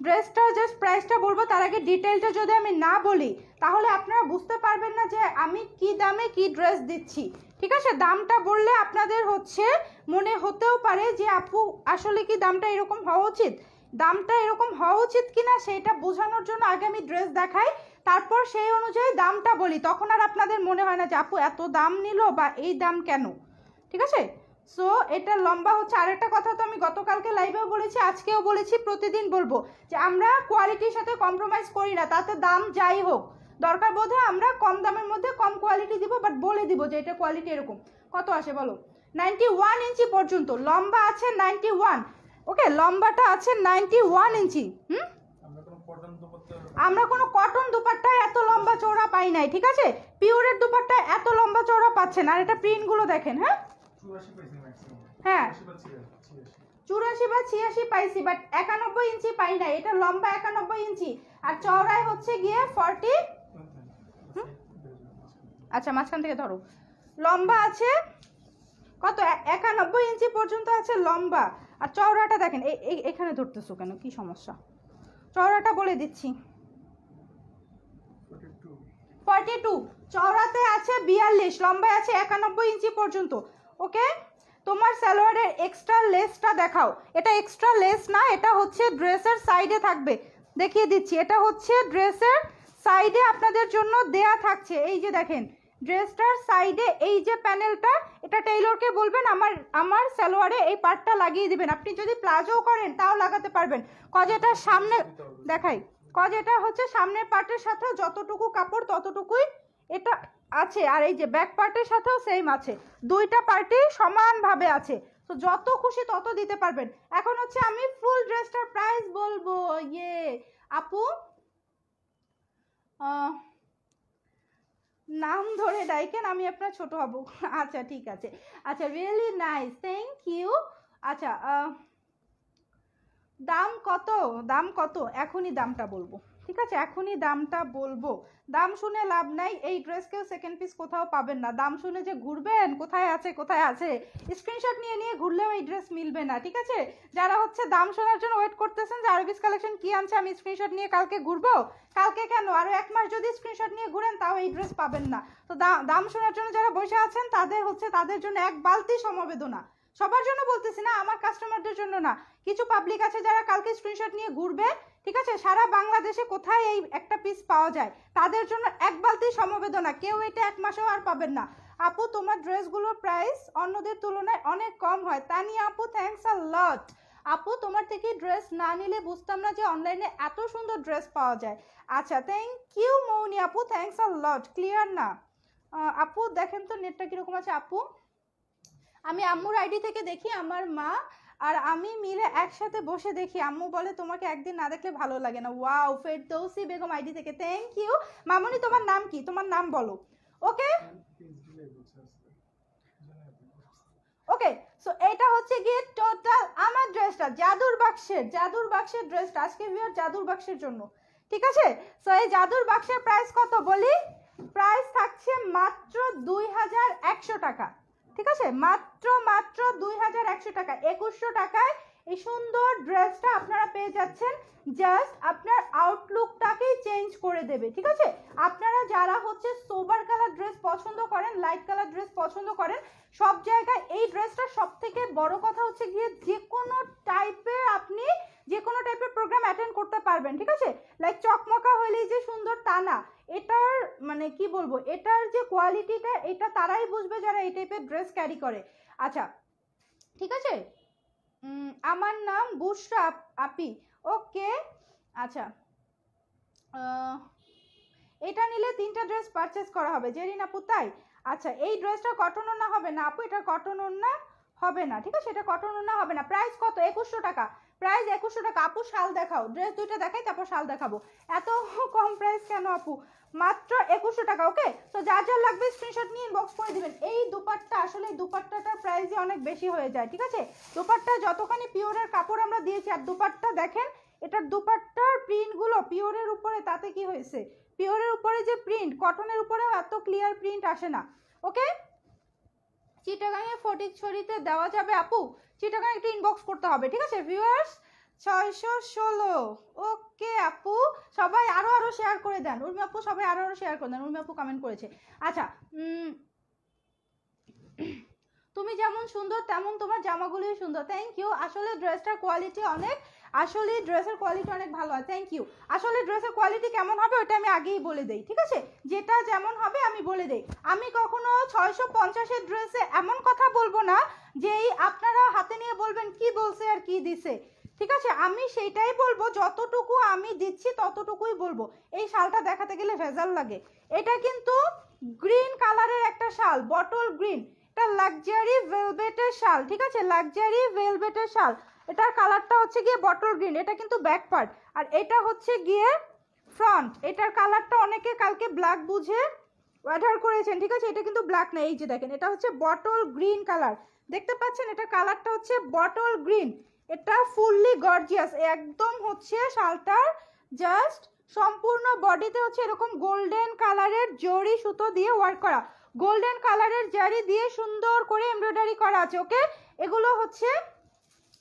ড্রেসটা জাস্ট প্রাইসটা বলব, তার আগে ডিটেলটা যদি আমি না বলি, তাহলে আপনারা বুঝতে পারবেন না যে আমি কি দামে কি ড্রেস দিচ্ছি। ঠিক আছে? দামটা বললে আপনাদের হচ্ছে, মনে হতেও পারে যে আপু, আসলে কি দামটা এরকম হওয়া উচিত? দামটা এরকম হওয়া উচিত কিনা সেটা বোঝানোর জন্য আগে আমি ড্রেস দেখাই, তারপর সেই অনুযায়ী দামটা বলি। তখন আর আপনাদের মনে হয় না যে, আপু, এত দাম নিল বা এই দাম কেন? ঠিক আছে? সো এটা লম্বা হচ্ছে। আরেকটা কথা তো আমি গতকালকে লাইভেও বলেছি আজকেও বলেছি প্রতিদিন বলব যে আমরা কোয়ালিটির সাথে কম্প্রোমাইজ করি না তাতে দাম যাই হোক। দরকার বোধে আমরা কম দামের মধ্যে কম কোয়ালিটি দিব বাট বলে দিব যে এটা কোয়ালিটি এরকম। কত আসে বলো? নাইনটি ওয়ান ইঞ্চি পর্যন্ত। লম্বা আছে নাইনটি ওয়ান ওকে লম্বাটা আছে নাইনটি ওয়ান ইঞ্চি। হুম? আমরা কোনো কটন দুপাট্টায় এত লম্বা চওড়া পাই নাই ঠিক আছে? পিওরের দুপাট্টায় এত লম্বা চওড়া পাচ্ছেন আর এটা প্রিন্টগুলো দেখেন হ্যাঁ? হ্যাঁ। চুরাশি বা ছিয়াশি পাইছি বাট একানব্বই ইঞ্চি পাই নাই। এটা লম্বা একানব্বই ইঞ্চি। আর চওড়ায় হচ্ছে গিয়ে ফর্টি আচ্ছা মাঝখান থেকে। ধরো। লম্বা আছে কত? একানব্বই ইঞ্চি পর্যন্ত আছে লম্বা। আর চওড়াটা দেখেন এখানে ধরতেছো কেন? কি সমস্যা? চওড়াটা বলে দিচ্ছি। ফর্টি টু চওড়াতে আছে বিয়াল্লিশ লম্বায় আছে একানব্বই ইঞ্চি পর্যন্ত। ওকে তোমার সালোয়ারের এক্সট্রা লেসটা দেখাও। এটা এক্সট্রা লেস না, এটা হচ্ছে ড্রেসের সাইডে থাকবে। দেখিয়ে দিচ্ছি, এটা হচ্ছে ড্রেসের সাইডে আপনাদের জন্য দেয়া থাকছে। এই যে দেখেন ড্রেসটার সাইডে এই যে প্যানেলটা এটা টেইলরকে বলবেন, আমার আমার সালোয়ারে এই পার্টটা লাগিয়ে দিবেন। আপনি যদি প্লাজো করেন, তাও লাগাতে পারবেন। কজেটা সামনে, দেখাই কজ এটা হচ্ছে সামনের পার্টের সাথে যতটুকু কাপড়, ততটুকুই এটা আছে, আর এই যে ব্যাক পার্টের সাথেও সেম আছে। দুইটা পার্টি সমানভাবে আছে। তো যত খুশি তত দিতে পারবেন। এখন হচ্ছে আমি ফুল ড্রেসটার প্রাইস বলব। ইয়ে আপু নাম ধরে ডাইকেন, আমি আপনার ছোট হব। আচ্ছা ঠিক আছে। আচ্ছা রিয়েলি নাইস থ্যাংক ইউ আচ্ছা দাম কত? দাম কত? এখনই দামটা বলব। ঠিক আছে, এখনই দামটা বলব। দাম শুনে লাভ নাই, এই ড্রেস কেউ সেকেন্ড পিস কোথাও পাবেন না। দাম শুনে যে ঘুরবেন, কোথায় আছে কোথায় আছে স্ক্রিনশট নিয়ে নিয়ে ঘুরলেও এই ড্রেস মিলবে না, ঠিক আছে? যারা হচ্ছে দাম শোনার জন্য ওয়েট করতেছেন যে আরবিস কালেকশন কি আনছে, আমি স্ক্রিনশট নিয়ে কালকে ঘুরবো? কালকে কেন? আরও এক মাস যদি স্ক্রিনশট নিয়ে ঘুরেন, তাও এই ড্রেস পাবেন না। তো দাম শোনার জন্য যারা বসে আছেন, তাদের হচ্ছে, তাদের জন্য এক বালতি সমবেদনা। সবার জন্য বলতেছি না, আমার কাস্টমারদের জন্য না। কিছু পাবলিক আছে যারা কালকে স্ক্রিনশট নিয়ে ঘুরবে ঠিক আছে? সারা বাংলাদেশে কোথায় এই একটা পিস পাওয়া যায়? তাদের জন্য এক বালতি সমবেদনা। কেউ এটা এক মাসেও আর পাবেন না। আপু, তোমার ড্রেসগুলোর প্রাইস অন্যদের তুলনায় অনেক কম হয়। তানিয়া আপু থ্যাঙ্কস আ লট আপু, তোমার থেকে ড্রেস না নিলে বুঝতাম না যে অনলাইনে এত সুন্দর ড্রেস পাওয়া যায়। আচ্ছা থ্যাংক ইউ মৌনি আপু থ্যাঙ্কস আ লট ক্লিয়ার না? আপু, দেখেন তো নেটটা কীরকম আছে, আপু? আমি আম্মুর আইডি থেকে দেখি, আমার মা আর আমি মিলে একসাথে বসে দেখি। আম্মু বলে, তোমাকে একদিন না দেখলে ভালো লাগে না। ওয়াও, ফেরদৌসি বেগম আইডি থেকে। থ্যাংক ইউ মামুনি, তোমার নাম কি? তোমার নাম বলো। ওকে ওকে সো এটা হচ্ছে গিয়ে টোটাল আমার ড্রেসটা জাদুর বাক্সের জাদুর বাক্সের ড্রেসটা আজকে ভিউর জাদুর বাক্সের জন্য। ঠিক আছে? সো এই জাদুর বাক্সের প্রাইস কত বলি? প্রাইস থাকছে মাত্র দুই হাজার একশো টাকা। ঠিক আছে? মাত্র মাত্র দুই হাজার একশো টাকা। একুশশো টাকায় এই সুন্দর ড্রেসটা আপনারা পেয়ে যাচ্ছেন। জাস্ট আপনার আউটলুকটাকেই চেঞ্জ করে দেবে, ঠিক আছে? আপনারা যারা হচ্ছে সোবার কালার ড্রেস পছন্দ করেন লাইট কালার ড্রেস পছন্দ করেন, সব জায়গায় এই ড্রেসটা সব থেকে বড় কথা হচ্ছে গিয়ে যে কোনো টাইপের আপনি যে কোনো টাইপের প্রোগ্রাম অ্যাটেন্ড করতে পারবেন, ঠিক আছে? লাইক চকমকা হলেই যে সুন্দর তা না, এটার মানে কি বলব, এটার যে কোয়ালিটিটা এটা তারাই বুঝবে যারা এই টাইপের ড্রেস ক্যারি করে। আচ্ছা ঠিক আছে? আমার নাম আপ- আপি ওকে আচ্ছা এটা নিলে তিনটা ড্রেস পারচেস করা হবে, জেরিন আপু তাই? আচ্ছা এই ড্রেসটা কটন না হবে না, আপু? এটা কটন না হবে না, ঠিক আছে? এটা কটন না হবে না। প্রাইস কত? একুশশো টাকা। প্রাইস একুশশো টাকা, আপু শাল দেখাও ড্রেস দুইটা দেখাই, তারপর শাল দেখাবো। এত কম প্রাইস কেন, আপু? মাত্র একুশশো টাকা ওকে তো যা যা লাগবে স্ক্রিনশট নিয়ে ইনবক্স করে দিবেন। এই দুপাট্টা, আসলে দুপাট্টাটার প্রাইসই অনেক বেশি হয়ে যায়, ঠিক আছে? দুপাট্টা যতখানি পিওরের কাপড় আমরা দিয়েছি, আর দুপাট্টা দেখেন, এটার দুপাট্টার প্রিন্টগুলো পিওরের উপরে, তাতে কি হয়েছে? পিওরের উপরে যে প্রিন্ট কটনের উপরেও এত ক্লিয়ার প্রিন্ট আসে না ওকে চিটাগাঙে ফটিক ছড়িতে দেওয়া যাবে, আপু। চিটাগাং একটু ইনবক্স করতে হবে, ঠিক আছে? ভিউয়ার্স ছয়শো ষোলো। ওকে, আপু, সবাই আরও আরও শেয়ার করে দেন। উর্মি আপু, সবাই আরও আরও শেয়ার করে দেন। উর্মি আপু কমেন্ট করেছে। আচ্ছা তুমি যেমন সুন্দর, তেমন তোমার জামাগুলোই সুন্দর। থ্যাংক ইউ আসলে ড্রেসটার কোয়ালিটি অনেক। আসলে ড্রেসের কোয়ালিটি অনেক ভালো হয় থ্যাংক ইউ আসলে ড্রেসের কোয়ালিটি কেমন হবে ওটা আমি আগেই বলে দেই, ঠিক আছে? যেটা যেমন হবে আমি বলে দেই। আমি কখনো ছয়শো পঞ্চাশের ড্রেসে এমন কথা বলব না যে এই আপনারা হাতে নিয়ে বলবেন, কি বলছে আর কি দিছে? ঠিক আছে? আমি সেইটাই বলব, যতটুকু আমি দিচ্ছি ততটুকুই বলব। এই শালটা দেখাতে গেলে ভেজাল লাগে। এটা কিন্তু গ্রিন কালারের একটা শাল বটল গ্রিন এটা লাক্সারি ভেলভেটের শাল, ঠিক আছে? লাক্সারি ভেলভেটের শাল। এটার কালারটা হচ্ছে গিয়ে বটল গ্রিন, এটা কিন্তু ব্যাক পার্ট। আর এটা হচ্ছে গিয়ে ফ্রন্ট, এটার কালারটা অনেকে কালকে ব্ল্যাক বুঝে অর্ডার করেছেন, ঠিক আছে? এটা কিন্তু ব্ল্যাক না, এই যে দেখেন, এটা হচ্ছে বটল গ্রিন কালার। দেখতে পাচ্ছেন, এটা কালারটা হচ্ছে বটল গ্রিন। এটা ফুললি গর্জিয়াস, একদম হচ্ছে শালটার জাস্ট সম্পূর্ণ বডিতে হচ্ছে এরকম গোল্ডেন কালারের জরি সুতো দিয়ে ওয়ার্ক করা। গোল্ডেন কালারের জারি দিয়ে সুন্দর করে এমব্রয়ডারি করা আছে, ওকে? এগুলো হচ্ছে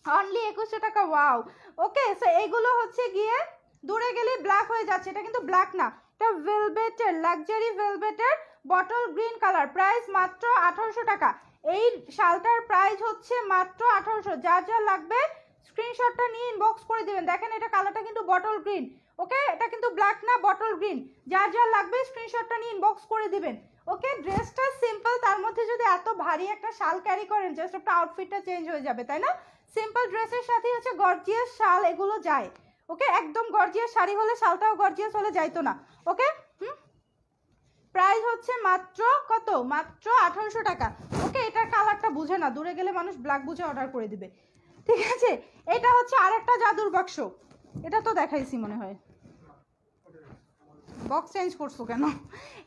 অনলি একুশশো টাকা ওয়াও ওকে সো এগুলো হচ্ছে গিয়ে দূরে গেলে ব্ল্যাক হয়ে যাচ্ছে। এটা কিন্তু ব্ল্যাক না, এটা ভেলভেটের লাক্সারি ভেলভেটের বটল গ্রিন কালার প্রাইস মাত্র আঠারোশো টাকা। এই শালটার প্রাইস হচ্ছে মাত্র আঠারোশো। যার যা লাগবে স্ক্রিনশটটা নিয়ে ইনবক্স করে দিবেন। দেখেন এটা কালারটা কিন্তু বটল গ্রিন ওকে এটা কিন্তু ব্ল্যাক না বটল গ্রিন যার যা লাগবে স্ক্রিনশটটা নিয়ে ইনবক্স করে দিবেন। ওকে ড্রেসটা সিম্পল তার মধ্যে যদি এত ভারী একটা শাল ক্যারি করেন জাস্ট একটা আউটফিটটা চেঞ্জ হয়ে যাবে, তাই না? সিম্পল ড্রেসের সাথে হচ্ছে গর্জিয়াস শাল এগুলো যায়। ওকে একদম গর্জিয়াস শাড়ি হলে শালটাও গর্জিয়াস হলে যাইতো না। ওকে হুম? প্রাইস হচ্ছে মাত্র কত? মাত্র আঠারোশো টাকা। ওকে এটার কালারটা বুঝে না। দূরে গেলে মানুষ ব্ল্যাক বুঝে অর্ডার করে দিবে। ঠিক আছে? এটা হচ্ছে আর একটা জাদুর বাক্স। এটা তো দেখাইছি মনে হয়। বক্স চেঞ্জ করছ কেন?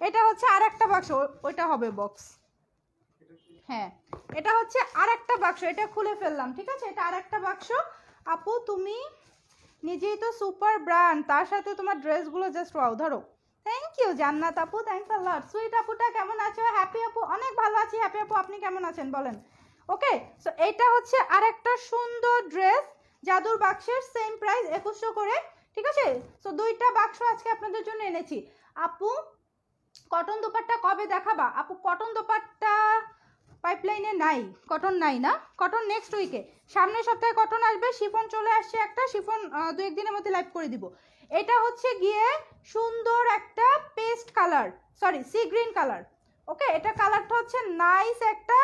এটা হচ্ছে আর একটা বাক্স ওইটা হবে বক্স হ্যাঁ এটা হচ্ছে আর একটা বাক্স, এটা খুলে ফেললাম, ঠিক আছে? এটা আর একটা বাক্স। আপু, তুমি নিজেই তো সুপার ব্র্যান্ড, তার সাথে তোমার ড্রেসগুলো জাস্ট ওয়াও ধরো। থ্যাংক ইউ জান্নাত আপু থ্যাংকস আ লট সুইট আপুটা, কেমন আছো? হ্যাপি আপু, অনেক ভালো আছি। হ্যাপি আপু, আপনি কেমন আছেন, বলেন। ওকে সো এটা হচ্ছে আরেকটা সুন্দর ড্রেস জাদুর বাক্সের সেম প্রাইস একুশশো করে, ঠিক আছে? সো দুইটা বাক্স আজকে আপনাদের জন্য এনেছি। আপু কটন দোপাট্টা কবে দেখাবা? আপু কটন দোপাট্টা পাইপলাইনে নাই, কটন নাই না? কটন নেক্সট উইকে সামনের সপ্তাহে কটন আসবে, শিফন চলে আসছে একটা, শিফন দু একদিনের মধ্যে লাইভ করে দিব। এটা হচ্ছে গিয়ে সুন্দর একটা paste colour sorry sea green colour okay এটা কালারটা হচ্ছে নাইস একটা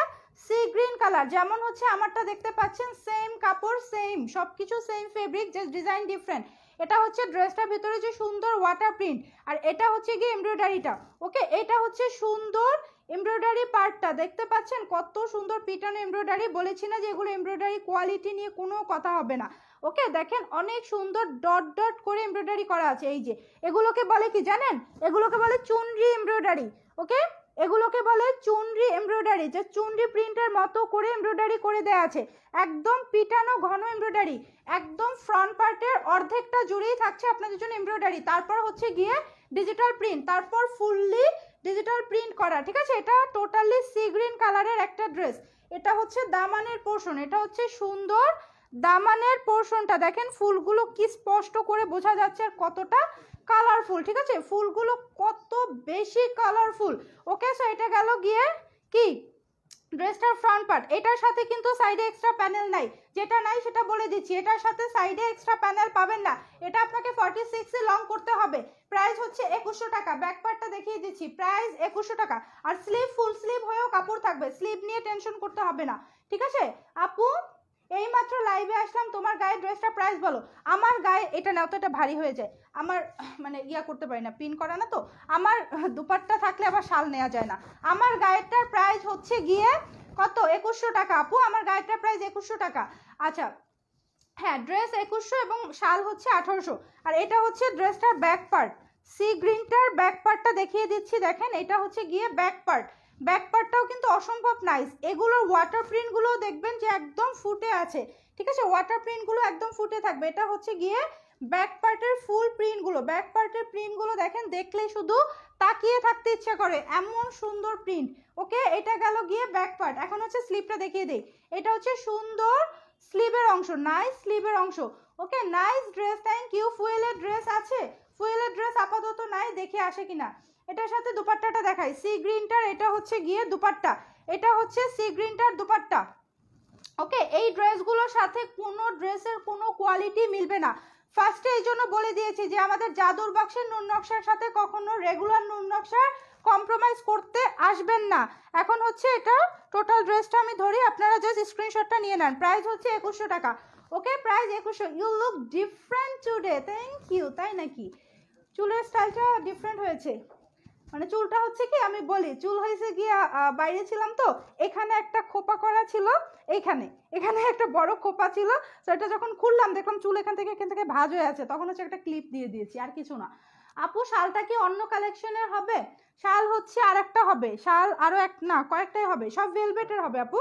সি গ্রিন কালার যেমন হচ্ছে আমারটা দেখতে পাচ্ছেন সেম কাপড় সেম সব কিছু same fabric just design different এটা হচ্ছে ড্রেসটার ভিতরে যে সুন্দর ওয়াটার প্রিন্ট আর এটা হচ্ছে গিয়ে এমব্রয়ডারিটা ওকে এটা হচ্ছে সুন্দর এমব্রয়ডারি পার্টটা, দেখতে পাচ্ছেন? কত সুন্দর পিটানো এমব্রয়ডারি। বলেছি না যে এগুলো এমব্রয়ডারি কোয়ালিটি নিয়ে কোনো কথা হবে না। ওকে, দেখেন অনেক সুন্দর ডট ডট করে এমব্রয়ডারি করা আছে। এই যে, এগুলোকে বলে কি জানেন? এগুলোকে বলে চুনরি এমব্রয়ডারি। ওকে, এগুলোকে বলে চুনরি এমব্রয়ডারি। যে চুনরি প্রিন্টের মতো করে এমব্রয়ডারি করে দেওয়া আছে। একদম পিটানো ঘন এমব্রয়ডারি। একদম ফ্রন্ট পার্টের অর্ধেকটা জুড়েই থাকছে আপনাদের জন্য এমব্রয়ডারি। তারপর হচ্ছে গিয়ে ডিজিটাল প্রিন্ট। তারপর ফুললি ডিজিটাল প্রিন্ট করা, ঠিক আছে? এটা টোটালি সি গ্রিন কালারের একটা ড্রেস এটা হচ্ছে দামানের পোর্শন এটা হচ্ছে সুন্দর দামানের পোর্শনটা দেখেন, ফুলগুলো কি স্পষ্ট করে বোঝা যাচ্ছে আর কতটা কালারফুল ঠিক আছে? ফুলগুলো কত বেশি কালারফুল ওকে সো এটা গেল গিয়ে কি? ড্রেসটার ফ্রন্ট পার্ট এটার সাথে কিন্তু সাইডে এক্সট্রা প্যানেল নাই। যেটা নাই সেটা বলে দিচ্ছি, এটার সাথে সাইডে এক্সট্রা প্যানেল পাবেন না। এটা আপনাকে ফর্টি সিক্সে লং করতে হবে। প্রাইস হচ্ছে একুশশো টাকা। ব্যাক পার্টটা দেখিয়ে দিচ্ছি প্রাইস একুশশো টাকা। আর স্লিভ ফুল স্লিভ হয়েও কাপড় থাকবে স্লিভ নিয়ে টেনশন করতে হবে না। ঠিক আছে? আপু এইমাত্র লাইভে আসলাম, তোমার গায়ে ড্রেসটা প্রাইস বলো। আমার গায়ে, এটা নাও তো এটা ভারী হয়ে যায়। আমার মানে ইয়া করতে পারি না পিন করা না তো। আমার দুপাট্টা থাকলে আবার শাল নেওয়া যায় না। আমার গায়েরটার প্রাইস হচ্ছে গিয়ে কত? একুশশো টাকা। আপু, আমার গায়েরটার প্রাইস একুশশো টাকা। আচ্ছা হ্যাঁ ড্রেস একুশশো এবং শাল হচ্ছে আঠারোশো। আর এটা হচ্ছে ড্রেসটার ব্যাক পার্ট সি গ্রিনটার ব্যাক পার্টটা দেখিয়ে দিচ্ছি, দেখেন, এটা হচ্ছে গিয়ে ব্যাক পার্ট ব্যাক পার্টটাও কিন্তু অসম্ভব নাইস এগুলোর ওয়াটার প্রিন্টগুলো দেখবেন যে একদম ফুটে আছে। ঠিক আছে? ওয়াটার প্রিন্টগুলো একদম ফুটে থাকবে। এটা হচ্ছে গিয়ে ব্যাক পার্টের ফুল প্রিন্টগুলো ব্যাক পার্টের প্রিন্টগুলো দেখেন, দেখলেই শুধু তাকিয়ে থাকতে ইচ্ছা করে। এমন সুন্দর প্রিন্ট ওকে? এটা গেল গিয়ে ব্যাক পার্ট এখন হচ্ছে স্লিপটা দেখিয়ে দেই। এটা হচ্ছে সুন্দর স্লিভের অংশ। নাইস স্লিভের অংশ। Okay? Nice dress thank you ফুয়েলের dress আছে? ফুয়েলের ড্রেস আপাতত নাই। দেখে আসে কিনা? এটার সাথে দুপাট্টাটা দেখাই। সি গ্রিনটার, এটা হচ্ছে গিয়ে দুপাট্টা। এটা হচ্ছে সি গ্রিনটার দুপাট্টা। ওকে, এই ড্রেসগুলোর সাথে কোনো ড্রেসের কোনো কোয়ালিটি মিলবে না। ফার্স্টে এই জন্য বলে দিয়েছি যে, আমাদের জাদুর বাক্সের নুন নকশার সাথে কখনো রেগুলার নুন নকশার কম্প্রোমাইজ করতে আসবেন না। এখন হচ্ছে এটা টোটাল ড্রেসটা আমি ধরি, আপনারা জাস্ট স্ক্রিনশটটা নিয়ে নেন। প্রাইস হচ্ছে একুশশো টাকা। ওকে প্রাইস একুশশো। You look different today thank you তাই নাকি? চুলের স্টাইলটা ডিফারেন্ট হয়েছে। মানে চুলটা হচ্ছে কি, আমি বলি, চুল হয়েছে গিয়ে বাইরে ছিলাম তো, এখানে একটা খোপা করা ছিল এইখানে এখানে একটা বড় খোপা ছিল, তো এটা যখন খুললাম, দেখলাম চুল এখান থেকে এখান থেকে ভাজ হয়ে আছে, তখন হচ্ছে একটা ক্লিপ দিয়ে দিয়েছি, আর কিছু না। আপু, শালটা কি অন্য কালেকশনের হবে? শাল হচ্ছে আর একটা হবে, শাল আরও এক, না, কয়েকটাই হবে, সব ভেলভেটের হবে, আপু।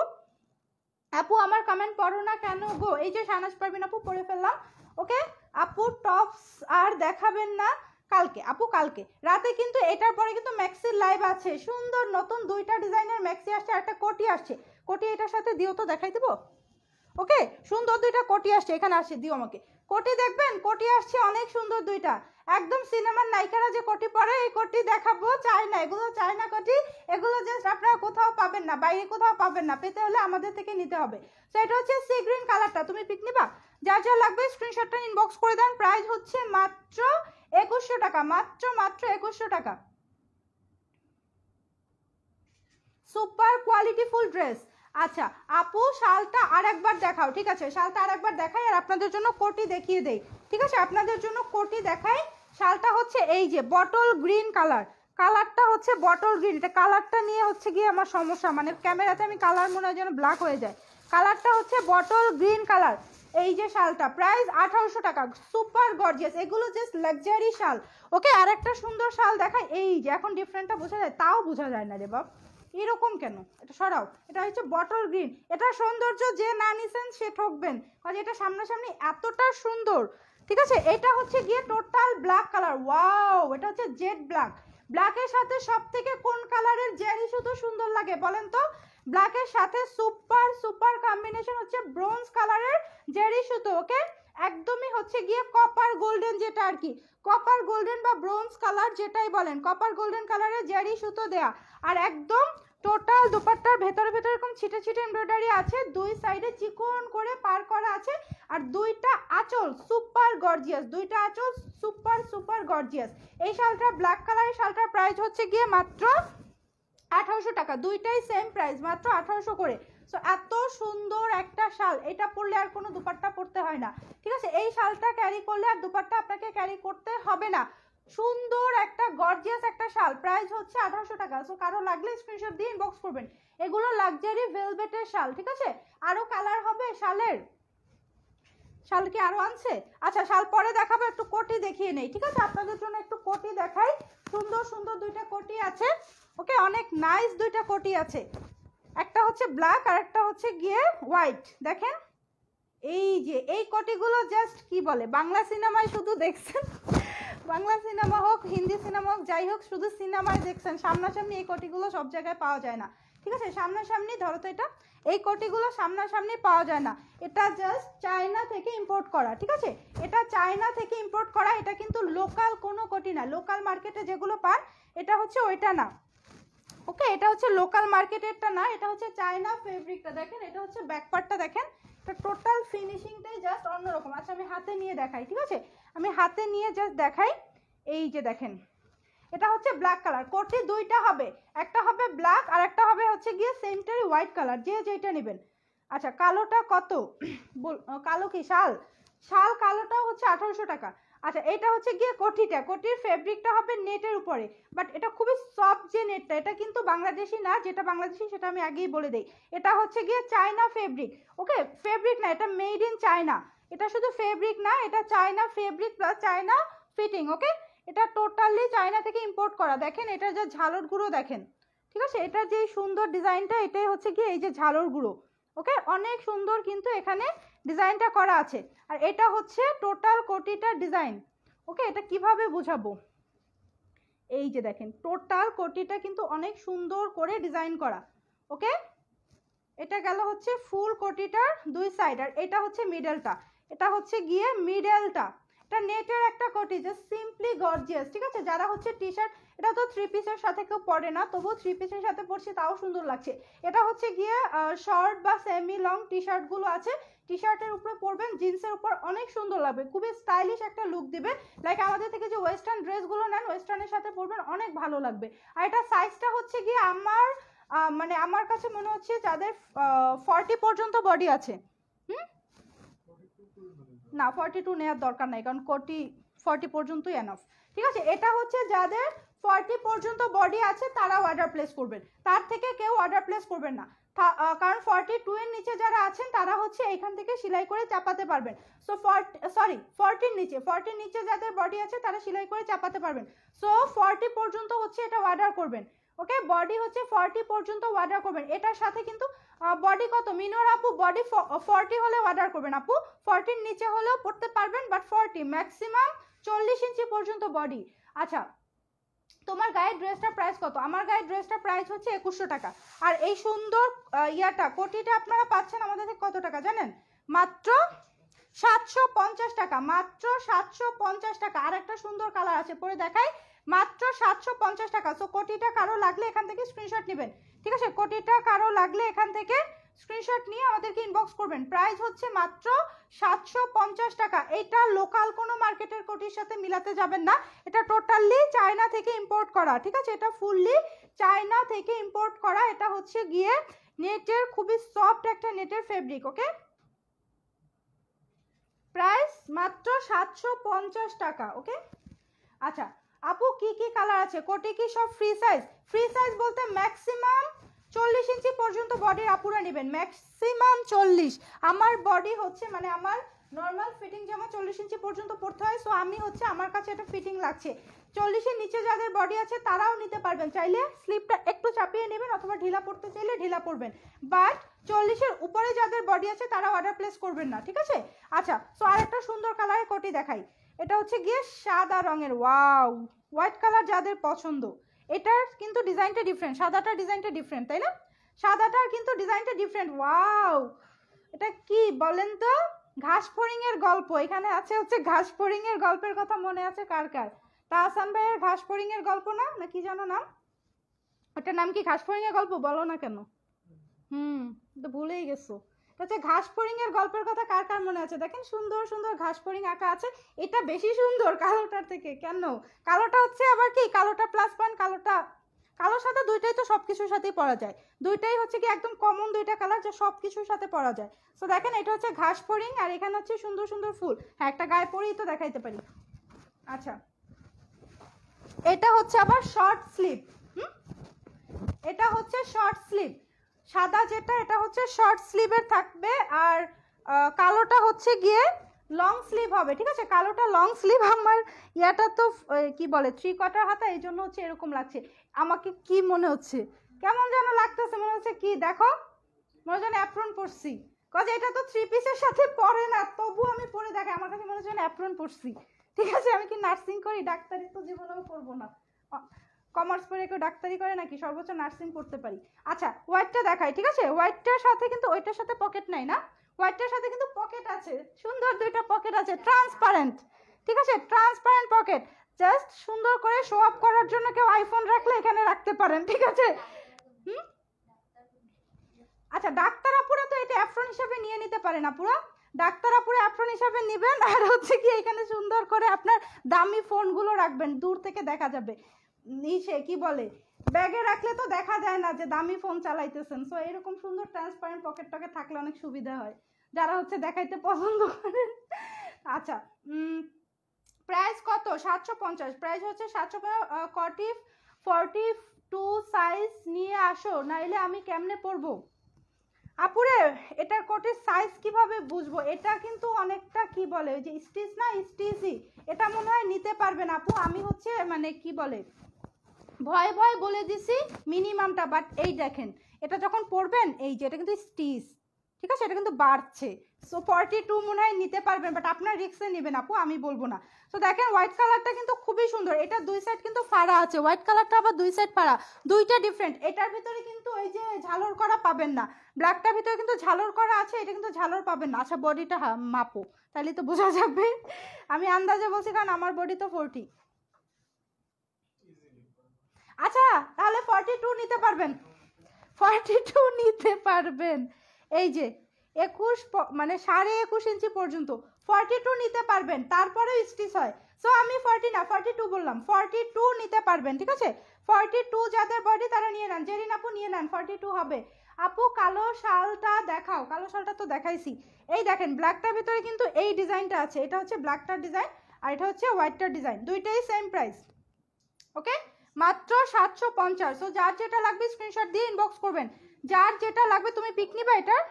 আপু, আমার কমেন্ট পড়ো না কেন গো? এই যে শানাজ পারবিন আপু, পড়ে ফেললাম ওকে আপু টপস আর দেখাবেন না কালকে, আপু কালকে। রাতে কিন্তু এটার পরে কিন্তু ম্যাক্সির লাইভ আছে। সুন্দর নতুন দুইটা ডিজাইনের ম্যাক্সি আসছে একটা কোটি আসছে। কোটি এটার সাথে দিও তো, দেখাই দেবো? ওকে? সুন্দর দুইটা কোটি আসছে, এখানে আসছে, দিও আমাকে। কোটি দেখবেন? কোটি আসছে, অনেক সুন্দর দুইটা। একদম সিনেমার নায়িকারা যে কোটি পরে, এই কোটি দেখাবো, চাই না। এগুলো চাই না কোটি, এগুলো জাস্ট আপনারা কোথাও পাবেন না, বাইরে কোথাও পাবেন না। পেতে হলে আমাদের থেকে নিতে হবে। তো এটা হচ্ছে সি গ্রিন কালারটা তুমি পিক নিবা। যার যা লাগবে স্ক্রিনশটটা ইনবক্স করে দেন। প্রাইস হচ্ছে মাত্র একুশশো টাকা, মাত্র মাত্র একুশশো টাকা। সুপার কোয়ালিটি ফুল ড্রেস আচ্ছা আপু, শালটা আর একবার দেখাও, ঠিক আছে? শালটা আর একবার দেখাই আর আপনাদের জন্য কোটি দেখিয়ে দেই। ঠিক আছে? আপনাদের জন্য কোটি দেখাই। শালটা হচ্ছে এই যে বটল গ্রিন কালার কালারটা হচ্ছে বটল গ্রিন এটা কালারটা নিয়ে হচ্ছে গিয়ে আমার সমস্যা। মানে ক্যামেরাতে আমি কালার মনে হয় যেন ব্ল্যাক হয়ে যায়। কালারটা হচ্ছে বটল গ্রিন কালার এই যে শালটা, প্রাইস আঠারোশো টাকা, সুপার গর্জিয়াস, এগুলো জাস্ট লাক্সারি শাল। ওকে আর একটা সুন্দর শাল দেখাই, এই যে এখন ডিফারেন্টটা বোঝা যায়, তাও বোঝা যায় না রে বাপ। এরকম কেন? এটা সরাও, এটা হচ্ছে বটল গ্রিন এটা সৌন্দর্য যে না নিছেন সে ঠকবেন কারণ এটা সামনাসামনি এতটা সুন্দর, ঠিক আছে? এটা হচ্ছে গিয়ে টোটাল ব্ল্যাক কালার ওয়াও এটা হচ্ছে জেড ব্ল্যাক ব্ল্যাকের সাথে সব থেকে কোন কালারের জেরি শুধু সুন্দর লাগে বলেন তো? ব্ল্যাকের সাথে সুপার সুপার কম্বিনেশন হচ্ছে ব্রোঞ্জ কালারের জেরি সুতো ওকে একদমই হচ্ছে গিয়ে কপার গোল্ডেন যেটা আর কি। কপার গোল্ডেন বা ব্রোঞ্জ কালার যেটাই বলেন কপার গোল্ডেন কালারের জেরি সুতো দেয়া। আর একদম টোটাল দুপাট্টার ভেতরে ভেতরে এরকম ছিটে ছিটে এমব্রয়ডারি আছে, দুই সাইডে চিকন করে পার করা আছে, আর দুইটা আঁচল সুপার গর্জিয়াস দুইটা আঁচল সুপার সুপার গর্জিয়াস এই শালটা ব্ল্যাক কালারের শালটার প্রাইস হচ্ছে গিয়ে মাত্র আঠারোশো টাকা, দুইটাই সেম প্রাইস মাত্র আঠারোশো করে। সো এত সুন্দর একটা শাল, এটা পরলে আর কোনো দুপাট্টা পরতে হয় না। ঠিক আছে? এই শালটা ক্যারি করলে আর দুপাট্টা আপনাকে ক্যারি করতে হবে না। সুন্দর একটা গর্জিয়াস একটা শাল। প্রাইস হচ্ছে আঠারোশো টাকা। সো কারও লাগলে স্ক্রিনশট দিয়ে ইনবক্স করবেন। এগুলো লাক্সারি ভেলভেটের শাল, ঠিক আছে? আরও কালার হবে শালের। শাল কি আরও আনছে? আচ্ছা শাল পরে দেখাবো, একটু কোটি দেখিয়ে নেই। ঠিক আছে? আপনাদের জন্য একটু কোটি দেখাই। সুন্দর সুন্দর দুইটা কোটি আছে। ওকে, অনেক নাইস দুইটা কোটি আছে। একটা হচ্ছে ব্ল্যাক আর একটা হচ্ছে গিয়ে হোয়াইট দেখেন, এই যে, এই কোটিগুলো জাস্ট কি বলে? বাংলা সিনেমায় শুধু দেখছেন। বাংলা সিনেমা হোক, হিন্দি সিনেমা হোক, যাই হোক, শুধু সিনেমায় দেখছেন। সামনাসামনি এই কোটিগুলো সব জায়গায় পাওয়া যায় না। ঠিক আছে? সামনাসামনি, ধরো তো এটা, এই কোটিগুলো সামনাসামনি পাওয়া যায় না। এটা জাস্ট চায়না থেকে ইম্পোর্ট করা, ঠিক আছে? এটা চায়না থেকে ইম্পোর্ট করা, এটা কিন্তু লোকাল কোনো কোটি না। লোকাল মার্কেটে যেগুলো পান, এটা হচ্ছে ওইটা না। ওকে, এটা হচ্ছে লোকাল মার্কেটেরটা না, এটা হচ্ছে চায়না ফেব্রিকটা দেখেন, এটা হচ্ছে ব্যাকপার্টটা দেখেন। এটা টোটাল ফিনিশিংটাই জাস্ট অন্যরকম। আচ্ছা আমি হাতে নিয়ে দেখাই, ঠিক আছে? আমি হাতে নিয়ে জাস্ট দেখাই। এই যে দেখেন, এটা হচ্ছে ব্ল্যাক কালার কোটি দুইটা হবে। একটা হবে ব্ল্যাক আর একটা হবে হচ্ছে গিয়ে সেমটারই হোয়াইট কালার যে যেটা নেবেন। আচ্ছা কালোটা কত? কালো কি? শাল? শাল কালোটা হচ্ছে আঠারোশো টাকা। আচ্ছা এটা হচ্ছে গিয়ে কোটিটা। কোটির ফেব্রিকটা হবে নেটের উপরে। বাট এটা খুবই সফট যে নেটটা এটা কিন্তু বাংলাদেশি না, যেটা বাংলাদেশি সেটা আমি আগেই বলে দিই। এটা হচ্ছে গিয়ে চায়না ফেব্রিক ওকে ফেব্রিক না, এটা মেড ইন চায়না এটা শুধু ফেব্রিক না, এটা China fabric plus China fitting okay এটা টোটালি চায়না থেকে ইম্পোর্ট করা। দেখেন, এটার যে ঝালর গুঁড়ো দেখেন। ঠিক আছে? এটার যে সুন্দর ডিজাইনটা এটাই হচ্ছে গিয়ে এই যে ঝালর গুঁড়ো। ওকে অনেক সুন্দর কিন্তু এখানে ডিজাইনটা করা আছে। আর এটা হচ্ছে টোটাল কোটিটার ডিজাইন। ওকে, এটা কীভাবে বোঝাবো? এই যে দেখেন, টোটাল কোটিটা কিন্তু অনেক সুন্দর করে ডিজাইন করা। ওকে? এটা গেল হচ্ছে ফুল কোটিটার দুই সাইড। আর এটা হচ্ছে মিডলটা। এটা হচ্ছে গিয়ে মিডলটা। এটা নেটের একটা কোটি যে সিম্পলি গর্জিয়াস ঠিক আছে? যারা হচ্ছে টি শার্ট এটা তো থ্রি পিসের সাথে কেউ পরে না, তবুও থ্রি পিসের সাথে পরছি, তাও সুন্দর লাগছে। এটা হচ্ছে গিয়ে শর্ট বা সেমি লং টি শার্টগুলো আছে। টি শার্টের উপরে পরবেন জিন্সের উপর অনেক সুন্দর লাগবে, খুবই স্টাইলিশ একটা লুক দিবে। লাইক আমাদের থেকে যে ওয়েস্টার্ন ড্রেসগুলো নেন ওয়েস্টার্নের সাথে পরবেন, অনেক ভালো লাগবে। আর এটা সাইজটা হচ্ছে গিয়ে আমার মানে আমার কাছে মনে হচ্ছে যাদের ফর্টি পর্যন্ত বডি আছে। হুম? না ফর্টি টু নেওয়ার দরকার নাই, কারণ কোটি ফর্টি পর্যন্তই এনাফ ঠিক আছে? এটা হচ্ছে যাদের ফর্টি পর্যন্ত বডি আছে তারা অর্ডার প্লেস করবেন। তার থেকে কেউ অর্ডার প্লেস করবেন না। কারণ ফর্টি টু এর নিচে যারা আছেন, তারা হচ্ছে এখান থেকে সেলাই করে চাপাতে পারবেন। সো ফর্টি সরি ফর্টির নিচে ফর্টির নিচে যাদের বডি আছে, তারা সেলাই করে চাপাতে পারবেন। সো ফর্টি পর্যন্ত হচ্ছে এটা অর্ডার করবেন। ওকে বডি হচ্ছে ফর্টি পর্যন্ত অর্ডার করবেন। এটার সাথে কিন্তু বডি কত? মিনোর আপু বডি ফর্টি হলে অর্ডার করবেন আপু। ফর্টির নিচে হলেও পড়তে পারবেন বাট ফর্টি ম্যাক্সিমাম চল্লিশ ইঞ্চি পর্যন্ত বডি আচ্ছা তোমার গায়ের ড্রেসটার প্রাইস কত? আমার গায়ের ড্রেসটার প্রাইস হচ্ছে একুশশো টাকা। আর এই সুন্দর ইয়াটা, কোটিটা আপনারা পাচ্ছেন আমাদের থেকে কত টাকা, জানেন? মাত্র সাতশো পঞ্চাশ টাকা, মাত্র সাতশো পঞ্চাশ টাকা। আর একটা সুন্দর কালার আছে, পরে দেখাই। মাত্র সাতশো পঞ্চাশ টাকা। সো কোটিটা কারও লাগলে এখান থেকে স্ক্রিনশট নেবেন। ঠিক আছে? কোটিটা কারও লাগলে এখান থেকে স্ক্রিনশট নিয়ে আমাদেরকে ইনবক্স করবেন। প্রাইস হচ্ছে মাত্র সাতশো পঞ্চাশ টাকা। এটা লোকাল কোনো মার্কেটের কোটির সাথে মিলাতে যাবেন না। এটা টোটালি চায়না থেকে ইম্পোর্ট করা। ঠিক আছে? এটা ফুললি চায়না থেকে ইম্পোর্ট করা। এটা হচ্ছে গিয়ে নেটের খুবই সফট একটা নেটের ফেব্রিক ওকে প্রাইস মাত্র সাতশো পঞ্চাশ টাকা ওকে আচ্ছা আপু, কি কি কালার আছে? কোটি কি সব ফ্রি সাইজ ফ্রি সাইজ বলতে ম্যাক্সিমাম চল্লিশ ইঞ্চি পর্যন্ত বডির আপুরা নেবেন। ম্যাক্সিমাম চল্লিশ। আমার বডি হচ্ছে মানে আমার নর্মাল ফিটিং যেমন চল্লিশ ইঞ্চি পর্যন্ত পড়তে হয় সো আমি হচ্ছে, আমার কাছে এটা ফিটিং লাগছে। চল্লিশের নিচে যাদের বডি আছে, তারাও নিতে পারবেন। চাইলে স্লিপটা একটু চাপিয়ে নেবেন, অথবা ঢিলা পড়তে চাইলে ঢিলা পড়বেন। বাট চল্লিশের উপরে যাদের বডি আছে তারা অর্ডার প্লেস করবেন না, ঠিক আছে? আচ্ছা সো আর একটা সুন্দর কালারের কোটি দেখাই। এটা হচ্ছে গিয়ে সাদা রঙের, ওয়াও। হোয়াইট কালার যাদের পছন্দ। এটার কিন্তু ডিজাইনটা ডিফারেন্ট সাদাটার ডিজাইনটা ডিফারেন্ট তাই না? সাদাটার কিন্তু ডিজাইনটা ডিফারেন্ট ওয়াও। এটা কি বলেন তো? ঘাস এর গল্প। এখানে আছে হচ্ছে ঘাস এর গল্পের কথা মনে আছে কার কার? তাহসান ভাইয়ের ঘাস এর গল্প না? না কি জানো নাম? ওটার নাম কি ঘাস এর গল্প? বলো না কেন। হুম, তো ভুলেই গেছো। হচ্ছে ঘাস ফড়িং এর গল্পের কথা কার কার মনে আছে? দেখেন সুন্দর সুন্দর ঘাস ফড়িং আঁকা আছে। এটা বেশি সুন্দর কালোটার থেকে, কেন? কালোটা হচ্ছে আবার কি? কালোটা প্লাস পয়েন্ট কালোটা কালোর সাথে দুইটাই তো সব কিছুর সাথেই পরা যায়। দুইটাই হচ্ছে কি একদম কমন দুইটা কালার যা সব কিছুর সাথে পরা যায়। তো দেখেন এটা হচ্ছে ঘাস ফড়িং আর এখানে হচ্ছে সুন্দর সুন্দর ফুল। হ্যাঁ একটা গায়ে পরেই তো দেখাইতে পারি। আচ্ছা। এটা হচ্ছে আবার শর্ট স্লিভ হুম? এটা হচ্ছে শর্ট স্লিভ সাদা যেটা, এটা হচ্ছে শর্ট স্লিভের থাকবে আর কালোটা হচ্ছে গিয়ে লং স্লিভ হবে, ঠিক আছে? কালোটা লং স্লিভ আমার ইয়াটা তো কি বলে থ্রি কোয়ার্টার হাতা, এই জন্য হচ্ছে এরকম লাগছে। আমাকে কি মনে হচ্ছে? কেমন যেন লাগতেছে, মনে হচ্ছে কি, দেখো, মনে হচ্ছে অ্যাপ্রন পরছি। কজ এটা তো থ্রি পিসের সাথে পরে না তবু আমি পরে দেখে আমার কাছে মনে হচ্ছে অ্যাপ্রন পরছি। ঠিক আছে? আমি কি নার্সিং করি? ডাক্তারি তো জীবনেও করব না। কমার্স পড়ে কেউ ডাক্তারি করে নাকি? সর্বোচ্চ নার্সিং করতে পারি। আচ্ছা হোয়াইটটা দেখাই, ঠিক আছে? হোয়াইটটার সাথে কিন্তু ওইটার সাথে পকেট নাই না? হোয়াইটটার সাথে কিন্তু পকেট আছে। সুন্দর দুইটা পকেট আছে ট্রান্সপারেন্ট ঠিক আছে? ট্রান্সপারেন্ট পকেট জাস্ট সুন্দর করে শো আপ করার জন্য কেউ আইফোন রাখলে এখানে রাখতে পারেন, ঠিক আছে? হুম? আচ্ছা ডাক্তার আপুরা তো এটা অ্যাফ্রন হিসাবে নিয়ে নিতে পারেন আপুরা ডাক্তার আপুরা অ্যাফ্রন হিসাবে নেবেন, আর হচ্ছে কি এখানে সুন্দর করে আপনার দামি ফোনগুলো রাখবেন। দূর থেকে দেখা যাবে। নিচে কি বলে? ব্যাগে রাখলে তো দেখা যায় না যে দামি ফোন চালাইতেছেন। সো এরকম সুন্দর ট্রান্সপারেন্ট পকেট টকেট থাকলে অনেক সুবিধা হয়। যারা হচ্ছে দেখাইতে পছন্দ করেন। আচ্ছা প্রাইস কত? সাতশো পঞ্চাশ। প্রাইস হচ্ছে সাতশো কটি ফর্টি টু সাইজ নিয়ে আসো, নাইলে আমি কেমনে পরবো? আপুরে, এটার কোটের সাইজ কীভাবে বুঝব? এটা কিন্তু অনেকটা কি বলে যে স্টিচ না স্টিচই এটা মনে হয় নিতে পারবেন আপু। আমি হচ্ছে মানে কি বলে ভয় ভয় বলে দিছি মিনিমামটা বাট এই দেখেন, এটা যখন পরবেন এই যে এটা কিন্তু স্টিচ ঠিক আছে? এটা কিন্তু বাড়ছে। সো ফর্টি টু মনে হয় নিতে পারবেন বাট আপনার রিক্সে নেবেন আপু, আমি বলব না। তো দেখেন হোয়াইট কালারটা কিন্তু খুবই সুন্দর। এটা দুই সাইড কিন্তু ফাড়া আছে। হোয়াইট কালারটা আবার দুই সাইড ফাড়া। দুইটা ডিফারেন্ট এটার ভিতরে কিন্তু ওই যে ঝালর করা পাবেন না। ব্ল্যাকটার ভিতরে কিন্তু ঝালর করা আছে, এটা কিন্তু ঝালর পাবেন না। আচ্ছা বডিটা মাপো। তাহলে তো বোঝা যাবে। আমি আন্দাজে বলছি, কারণ আমার বডি তো ফোরটি আচ্ছা তাহলে ফর্টি টু নিতে পারবেন। ফর্টি টু নিতে পারবেন। এই যে, একুশ মানে সাড়ে একুশ ইঞ্চি পর্যন্ত। ফর্টি টু নিতে পারবেন তারপরে স্টিচ হয়। সো আমি ফর্টি না ফর্টি টু বললাম। ফর্টি টু নিতে পারবেন, ঠিক আছে? ফর্টি টু যাদের বডি তারা নিয়ে নেন। জেরিন আপু নিয়ে নেন ফর্টি টু হবে। আপু, কালো শালটা দেখাও। কালো শালটা তো দেখাইছি। এই দেখেন ব্ল্যাকটার ভিতরে কিন্তু এই ডিজাইনটা আছে। এটা হচ্ছে ব্ল্যাকটার ডিজাইন আর এটা হচ্ছে হোয়াইটটার ডিজাইন দুইটাই সেম প্রাইস ওকে মাত্র সাতশো পঞ্চাশ। তো যার যেটা লাগবে স্ক্রিনশট দিয়ে ইনবক্স করবেন। যার যেটা লাগবে তুমি পিক নিবা এটার।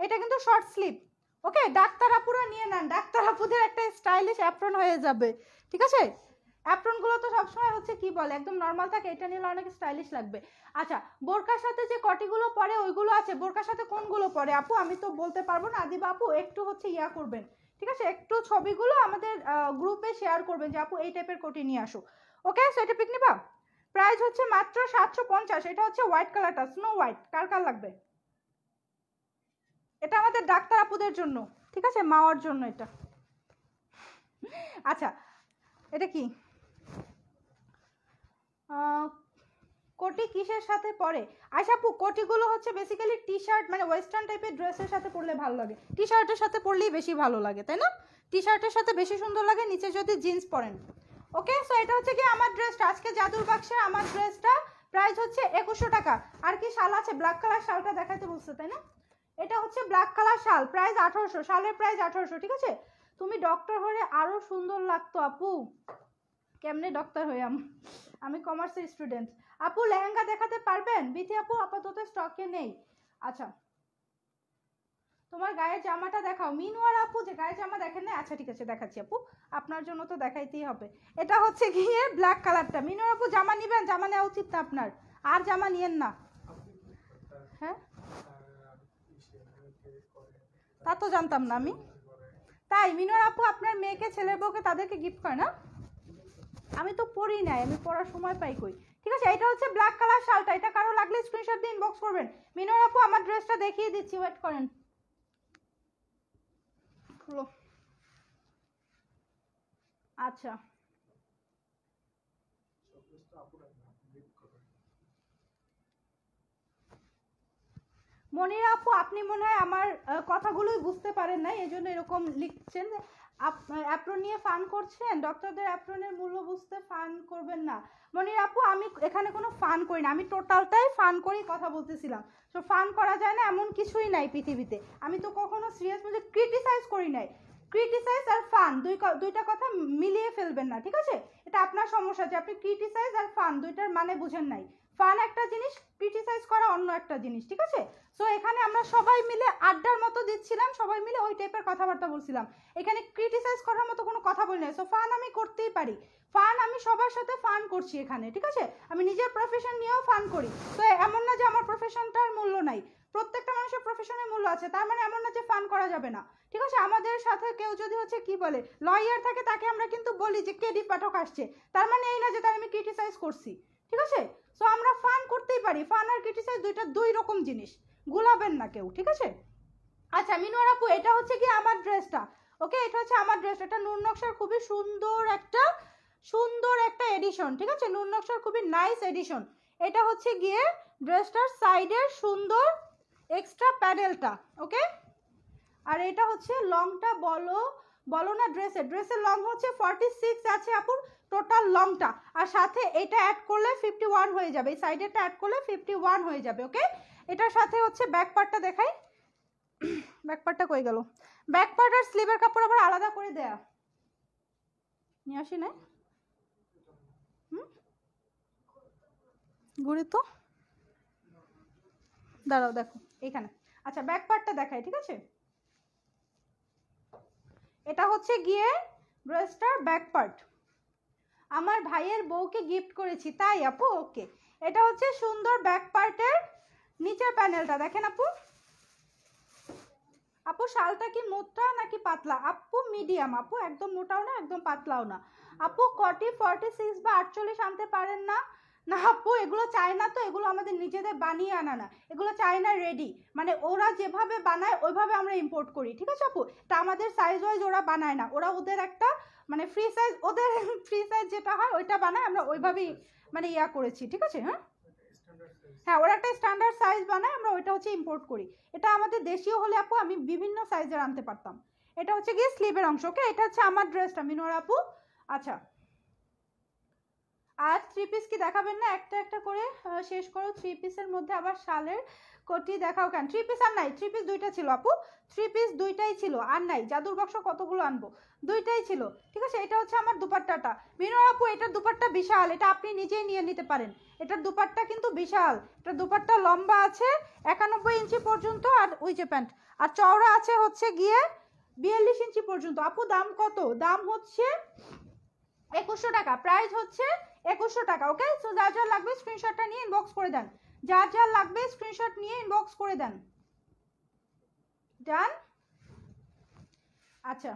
এটা কিন্তু শর্ট স্লিপ ওকে ডাক্তার আপুরা নিয়ে নেন। ডাক্তার আপুদের একটা স্টাইলিশ অ্যাপ্রন হয়ে যাবে। ঠিক আছে? অ্যাপ্রনগুলো তো সবসময় হচ্ছে কি বলে? একদম নর্মাল থাকে। এটা নিলে অনেক স্টাইলিশ লাগবে। আচ্ছা বোরকার সাথে যে কটিগুলো পরে, ওইগুলো আছে। বোরকার সাথে কোনগুলো পরে? আপু, আমি তো বলতে পারব না। আদিবা আপু, একটু হচ্ছে ইয়া করবেন। ঠিক আছে? একটু ছবিগুলো আমাদের গ্রুপে শেয়ার করবেন যে, আপু, এই টাইপের কোটি নিয়ে আসো। ওকে সো এটা পিক নিবা? প্রাইস হচ্ছে মাত্র সাতশো পঞ্চাশ, এটা হচ্ছে হোয়াইট কালারটা স্নো হোয়াইট কার কার লাগবে? এটা আমাদের ডাক্তার আপুদের জন্য, ঠিক আছে? মাওয়ার জন্য এটা। আচ্ছা এটা কি? কোটি কিসের সাথে পরে? আচ্ছা আপু, কোটিগুলো হচ্ছে বেসিক্যালি টি শার্ট মানে ওয়েস্টার্ন টাইপের ড্রেসের সাথে পরলে ভালো লাগে। টি শার্টের সাথে পরলেই বেশি ভালো লাগে, তাই না? টি শার্টের সাথে বেশি সুন্দর লাগে, নিচে যদি জিন্স পরেন। ওকে? সো এটা হচ্ছে কি আমার ড্রেসটা আজকে জাদুর বাক্সে আমার ড্রেসটা প্রাইস হচ্ছে একুশশো টাকা। আর কি শাল আছে? ব্ল্যাক কালার শালটা দেখাতে বলছে, তাই না? এটা হচ্ছে ব্ল্যাক কালার শাল প্রাইস আঠারোশো। শালের প্রাইস আঠারোশো, ঠিক আছে? তুমি ডক্টর হলে আরও সুন্দর লাগতো, আপু। কেমনে ডক্টর হইয়াম? আমি কমার্সের স্টুডেন্ট আপু, লেহেঙ্গা দেখাতে পারবেন? বিথি আপু, আপাতত স্টকে নেই। আচ্ছা। তোমার গায়ের জামাটা দেখাও। মিনওয়ার আপু, যে গায়ের জামা দেখেন না আচ্ছা ঠিক আছে, দেখাচ্ছি আপু। আপনার জন্য তো দেখাইতেই হবে। এটা হচ্ছে গিয়ে ব্ল্যাক কালারটা মিনওয়ার আপু, জামা নিবেন? জামা নেওয়া উচিত না আপনার। আর জামা নিয়েন না। হ্যাঁ? তা তো জানতাম না আমি। তাই মিনর আপু, আপনার মেয়েকে, ছেলের বউকে তাদেরকে গিফট করে না আমি তো পড়ি নাই, আমি পড়ার সময় পাই কই। ঠিক আছে এটা হচ্ছে ব্ল্যাক কালার শালটা। এটা কারও লাগলে স্ক্রিনশট দিয়ে ইনবক্স করবেন। মিনর আপু, আমার ড্রেসটা দেখিয়ে দিচ্ছি ওয়েট করেন। খুলো। আচ্ছা মনিরা আপু, আপনি মনে হয় আমার কথাগুলোই বুঝতে পারেন নাই, এজন্য জন্য এরকম লিখছেন অ্যাপ্রন নিয়ে ফান করছেন? ডক্টরদের অ্যাপ্রনের মূল্য বুঝতে ফান করবেন না। মনির আপু, আমি এখানে কোনো ফান করি না। আমি টোটালটাই ফান করেই কথা বলতেছিলাম। তো ফান করা যায় না, এমন কিছুই নাই পৃথিবীতে। আমি তো কখনো সিরিয়াস মধ্যে ক্রিটিসাইজ করি নাই। ক্রিটিসাইজ আর ফান দুই দুইটা কথা মিলিয়ে ফেলবেন না, ঠিক আছে? এটা আপনার সমস্যা যে আপনি ক্রিটিসাইজ আর ফান দুইটার মানে বুঝেন নাই। ফান একটা জিনিস ক্রিটিসাইজ করা অন্য একটা জিনিস, ঠিক আছে? সো এখানে আমরা সবাই মিলে আড্ডার মতো দিচ্ছিলাম, সবাই মিলে ওই টাইপের কথাবার্তা বলছিলাম। এখানে ক্রিটিসাইজ করার মতো কোনো কথা বলি নাই। সো ফান আমি করতেই পারি। ফান আমি সবার সাথে ফান করছি এখানে, ঠিক আছে? আমি নিজের প্রফেশন নিয়েও ফান করি। তো এমন না যে আমার প্রফেশনটার মূল্য নাই। প্রত্যেকটা মানুষের প্রফেশনের মূল্য আছে। তার মানে এমন না যে ফান করা যাবে না, ঠিক আছে? আমাদের সাথে কেউ যদি হচ্ছে কি বলে লয়ার থাকে, তাকে আমরা কিন্তু বলি যে, কেডি পাঠক আসছে। তার মানে এই না যে তার আমি ক্রিটিসাইজ করছি, ঠিক আছে? সো আমরা ফান করতেই পারি। ফান আর ক্রিটিসাইজ দুইটা দুই রকম জিনিস। গুলাবেন না কেউ, ঠিক আছে? আচ্ছা মিনোর আপু, এটা হচ্ছে কি আমার ড্রেসটা ওকে এটা হচ্ছে আমার ড্রেস এটা নূর নকশার খুবই সুন্দর একটা সুন্দর একটা এডিশন ঠিক আছে? নূর নকশার খুবই নাইস এডিশন এটা হচ্ছে গিয়ে ড্রেসটার সাইডের সুন্দর এক্সট্রা প্যাডেলটা ওকে আর এটা হচ্ছে লংটা বলো বলো না ড্রেসের ড্রেসের লং হচ্ছে ফর্টি সিক্স আছে আপুর? টোটাল লংটা আর সাথে এটা অ্যাড করলে ফিফটি ওয়ান হয়ে যাবে। এই সাইডেরটা অ্যাড করলে ফিফটি ওয়ান হয়ে যাবে ওকে এটার সাথে হচ্ছে ব্যাক পার্টটা দেখাই। ব্যাক পার্টটা কই গেল? ব্যাক পার্ট আর স্লিভের কাপড় আবার আলাদা করে দেয়া। নিয়ে আসি না ঘুরি তো। দাঁড়াও, দেখো, এইখানে। আচ্ছা ব্যাক পার্টটা দেখাই, ঠিক আছে? এটা হচ্ছে গিয়ে ড্রেসটার ব্যাক পার্ট আমার ভাইয়ের বউকে গিফট করেছি। তাই আপু ওকে এটা হচ্ছে সুন্দর ব্যাক পার্টের নিচের প্যানেলটা দেখেন আপু। আপু, শালটা কি মোটা নাকি পাতলা? আপু মিডিয়াম আপু। একদম মোটাও না, একদম পাতলাও না। আপু, কটি ফর্টি সিক্স বা আটচল্লিশ আনতে পারেন না? না আপু, এগুলো চায়না তো, এগুলো আমাদের নিজেদের বানিয়ে আনা না। এগুলো চায়না রেডি মানে ওরা যেভাবে বানায়, ওইভাবে আমরা ইম্পোর্ট করি। ঠিক আছে আপু? তা আমাদের সাইজ ওয়াইজ ওরা বানায় না। ওরা ওদের একটা মানে ফ্রি সাইজ ওদের ফ্রি সাইজ যেটা হয়, ওইটা বানায়, আমরা ওইভাবেই মানে ইয়া করেছি, ঠিক আছে? হ্যাঁ? হ্যাঁ ওরা একটা স্ট্যান্ডার্ড সাইজ বানায়, আমরা ওইটা হচ্ছে ইম্পোর্ট করি। এটা আমাদের দেশীয় হলে আপু, আমি বিভিন্ন সাইজের আনতে পারতাম। এটা হচ্ছে গিয়ে স্লিভের অংশ ওকে এটা হচ্ছে আমার ড্রেসটা মিনোর আপু। আচ্ছা আর থ্রি পিস কি দেখাবেন না? একটা একটা করে শেষ করো। থ্রি পিসের মধ্যে আবার শালের কোটি দেখাও কেন? থ্রি পিস আর নাই। থ্রি পিস দুইটা ছিল আপু। থ্রি পিস দুইটাই ছিল, আর নাই। জাদুর বাক্স কতগুলো আনব? দুইটাই ছিল। ঠিক আছে? এটা হচ্ছে আমার দুপাট্টাটা। মিনোর আপু, এটার দুপাট্টা বিশাল। এটা আপনি নিজেই নিয়ে নিতে পারেন। এটার দুপাট্টা কিন্তু বিশাল। এটা দুপাট্টা লম্বা আছে, একানব্বই ইঞ্চি পর্যন্ত আর ওই যে প্যান্ট। আর চওড়া আছে হচ্ছে গিয়ে বিয়াল্লিশ ইঞ্চি পর্যন্ত। আপু, দাম কত? দাম হচ্ছে একুশশো টাকা। প্রাইস হচ্ছে একুশশো টাকা ওকে সো যার যার লাগবে স্ক্রিনশটটা নিয়ে ইনবক্স করে দেন। যার যার লাগবে স্ক্রিনশট নিয়ে ইনবক্স করে দেন। ডান আচ্ছা।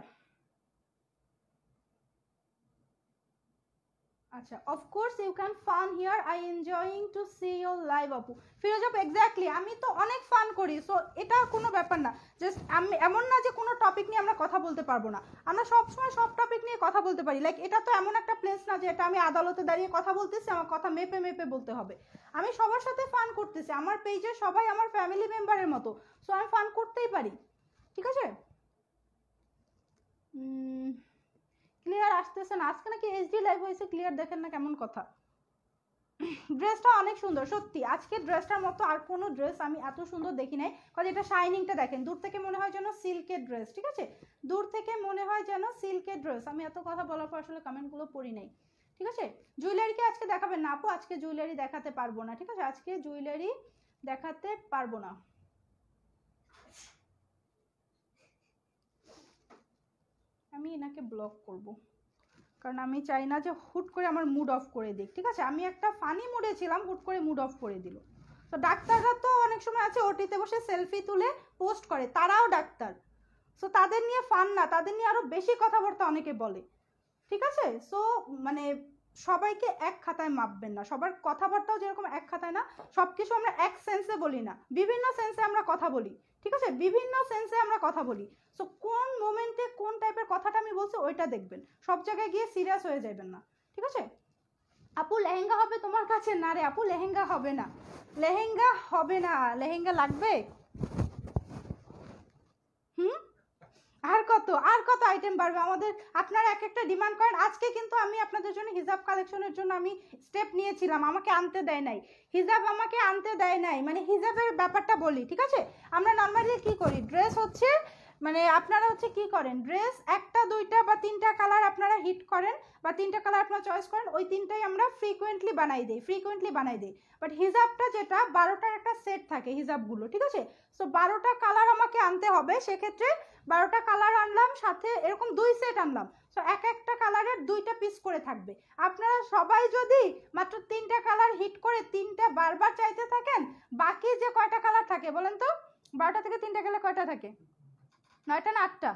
আচ্ছা of course you can fun here I enjoying to see your live আপু ফিরোজ আপু এক্স্যাক্টলি আমি তো অনেক ফান করি সো এটা কোনো ব্যাপার না। জাস্ট আমি, এমন না যে কোনো টপিক নিয়ে আমরা কথা বলতে পারব না। আমরা সবসময় সব টপিক নিয়ে কথা বলতে পারি। লাইক এটা তো এমন একটা প্লেস না যে এটা আমি আদালতে দাঁড়িয়ে কথা বলতেছি, আমার কথা মেপে মেপে বলতে হবে। আমি সবার সাথে ফান করতেছি, আমার পেজে সবাই আমার ফ্যামিলি মেম্বারের মতো। সো আমি ফান করতেই পারি। ঠিক আছে? ক্লিয়ার আসতেছে না। আজকে নাকি এইচডি লাইভ হয়েছে ক্লিয়ার দেখেন না কেমন কথা। ড্রেসটা অনেক সুন্দর, সত্যি। আজকে ড্রেসটার মতো আর কোনো ড্রেস আমি এত সুন্দর দেখি নাই। কারণ এটা শাইনিংটা দেখেন, দূর থেকে মনে হয় যেন সিল্কের ড্রেস ঠিক আছে? দূর থেকে মনে হয় যেন সিল্কের ড্রেস আমি এত কথা বলার পর আসলে কমেন্টগুলো পড়ি নাই, ঠিক আছে? জুয়েলারি কি আজকে দেখাবেন না আপু? আজকে জুয়েলারি দেখাতে পারব না, ঠিক আছে? আজকে জুয়েলারি দেখাতে পারব না। আমি এনাকে ব্লক করব। কারণ আমি চাই না যে হুট করে আমার মুড অফ করে দিক, ঠিক আছে? আমি একটা ফানি মুডে ছিলাম, হুট করে মুড অফ করে দিল। তো ডাক্তাররা তো অনেক সময় আছে ওটিতে বসে সেলফি তুলে পোস্ট করে, তারাও ডাক্তার। সো তাদের নিয়ে ফান না, তাদের নিয়ে আরও বেশি কথাবার্তা অনেকে বলে, ঠিক আছে? সো মানে সবাইকে এক খাতায় মাপবেন না, সবার কথাবার্তাও যেরকম এক খাতায় না সব কিছু আমরা এক সেন্সে বলি না। বিভিন্ন সেন্সে আমরা কথা বলি, ঠিক আছে? বিভিন্ন সেন্সে আমরা কথা বলি। সো কোন মোমেন্টে কোন টাইপের কথাটা আমি বলছি, ওইটা দেখবেন। সব জায়গায় গিয়ে সিরিয়াস হয়ে যাবেন না। ঠিক আছে? আপু, লেহেঙ্গা হবে তোমার কাছে? না রে আপু, লেহেঙ্গা হবে না। লেহেঙ্গা হবে না। লেহেঙ্গা লাগবে? হুম? আর কত? আর কত আইটেম বাড়বে? আমাদের, আপনারা এক একটা ডিমান্ড করেন। আজকে কিন্তু আমি আপনাদের জন্য হিজাব কালেকশনের জন্য আমি স্টেপ নিয়েছিলাম। আমাকে আনতে দেয় নাই। হিজাব আমাকে আনতে দেয় নাই। মানে হিজাবের ব্যাপারটা বলি, ঠিক আছে? আমরা নর্মালি কি করি? ড্রেস হচ্ছে মানে আপনারা হচ্ছে কি করেন? ড্রেস একটা, দুইটা বা তিনটা কালার আপনারা হিট করেন বা তিনটা কালার আপনারা চয়েস করেন, ওই তিনটাই আমরা ফ্রিকুয়েন্টলি বানাই দিই ফ্রিকুয়েন্টলি বানাই দিই। বাট হিজাবটা যেটা, বারোটার একটা সেট থাকে হিজাবগুলো, ঠিক আছে? সো বারোটা কালার আমাকে আনতে হবে, সেক্ষেত্রে বারোটা কালার আনলাম, সাথে এরকম দুই সেট আনলাম। সো এক একটা কালারের দুইটা পিস করে থাকবে। আপনারা সবাই যদি মাত্র তিনটা কালার হিট করে তিনটা বারবার চাইতে থাকেন, বাকি যে কয়টা কালার থাকে বলেন তো? বারোটা থেকে তিনটা কালার কয়টা থাকে? নয়টা না আটটা?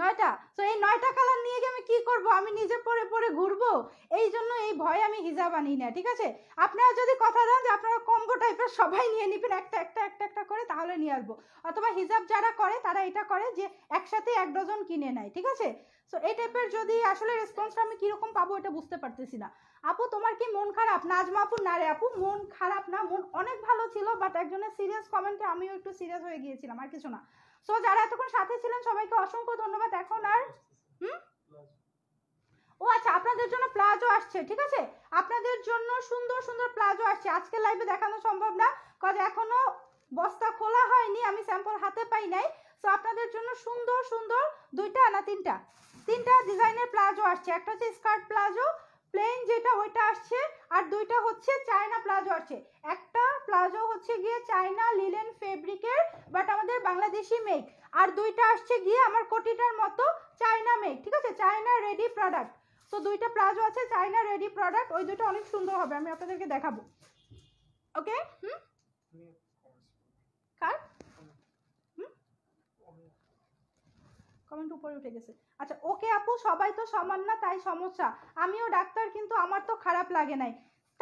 নয়টা? তো এই নয়টা কালার নিয়ে গিয়ে আমি কি করব? আমি নিজে পরে পরে ঘুরবো? এই জন্য এই ভয়ে আমি হিজাব আনি না, ঠিক আছে? আপনারা যদি কথা দেন যে আপনারা কম্বো টাইপের সবাই নিয়ে নিবেন, একটা একটা একটা একটা করে, তাহলে নিয়ে আসব। অথবা হিজাব যারা করে, তারা এটা করে যে একসাথে এক ডজন কিনে নেয়, ঠিক আছে? সো এই টাইপের যদি আসলে রেসপন্সটা আমি কীরকম পাবো এটা বুঝতে পারতেছি না। আপু, তোমার কি মন খারাপ? নাজমা আপু, না রে আপু, মন খারাপ না? মন অনেক ভালো ছিল বাট একজনের সিরিয়াস কমেন্টে আমিও একটু সিরিয়াস হয়ে গিয়েছিলাম, আর কিছু না। সো যারা এতক্ষণ সাথে ছিলেন, সবাইকে অসংখ্য ধন্যবাদ। এখন আর হুম? ও আচ্ছা আপনাদের জন্য প্লাজো আসছে, ঠিক আছে? আপনাদের জন্য সুন্দর সুন্দর প্লাজো আসছে। আজকে লাইভে দেখানো সম্ভব না কাজ এখনও বস্তা খোলা হয়নি, আমি স্যাম্পল হাতে পাই নাই। সো আপনাদের জন্য সুন্দর সুন্দর দুইটা না তিনটা? তিনটা ডিজাইনের প্লাজো আসছে। একটা হচ্ছে স্কার্ট প্লাজো প্লেন যেটা ওইটা আসছে আর দুইটা হচ্ছে চায়না প্লাজো আসছে। একটা প্লাজো হচ্ছে গিয়ে চায়না লিলেন ফেব্রিকের বাট আমাদের বাংলাদেশি মেক আর দুইটা আসছে গিয়ে আমার কোটিটার মতো চায়না মেক ঠিক আছে? চায়না রেডি প্রোডাক্ট তো দুইটা প্লাজো আছে চায়না রেডি প্রোডাক্ট ওই দুটো অনেক সুন্দর হবে আমি আপনাদেরকে দেখাবো। ওকে হুম? কার? কমেন্ট উপরে উঠে গেছে। আচ্ছা ওকে আপু, সবাই তো সমান না, তাই সমস্যা। আমিও ডাক্তার, কিন্তু আমার তো খারাপ লাগে নাই।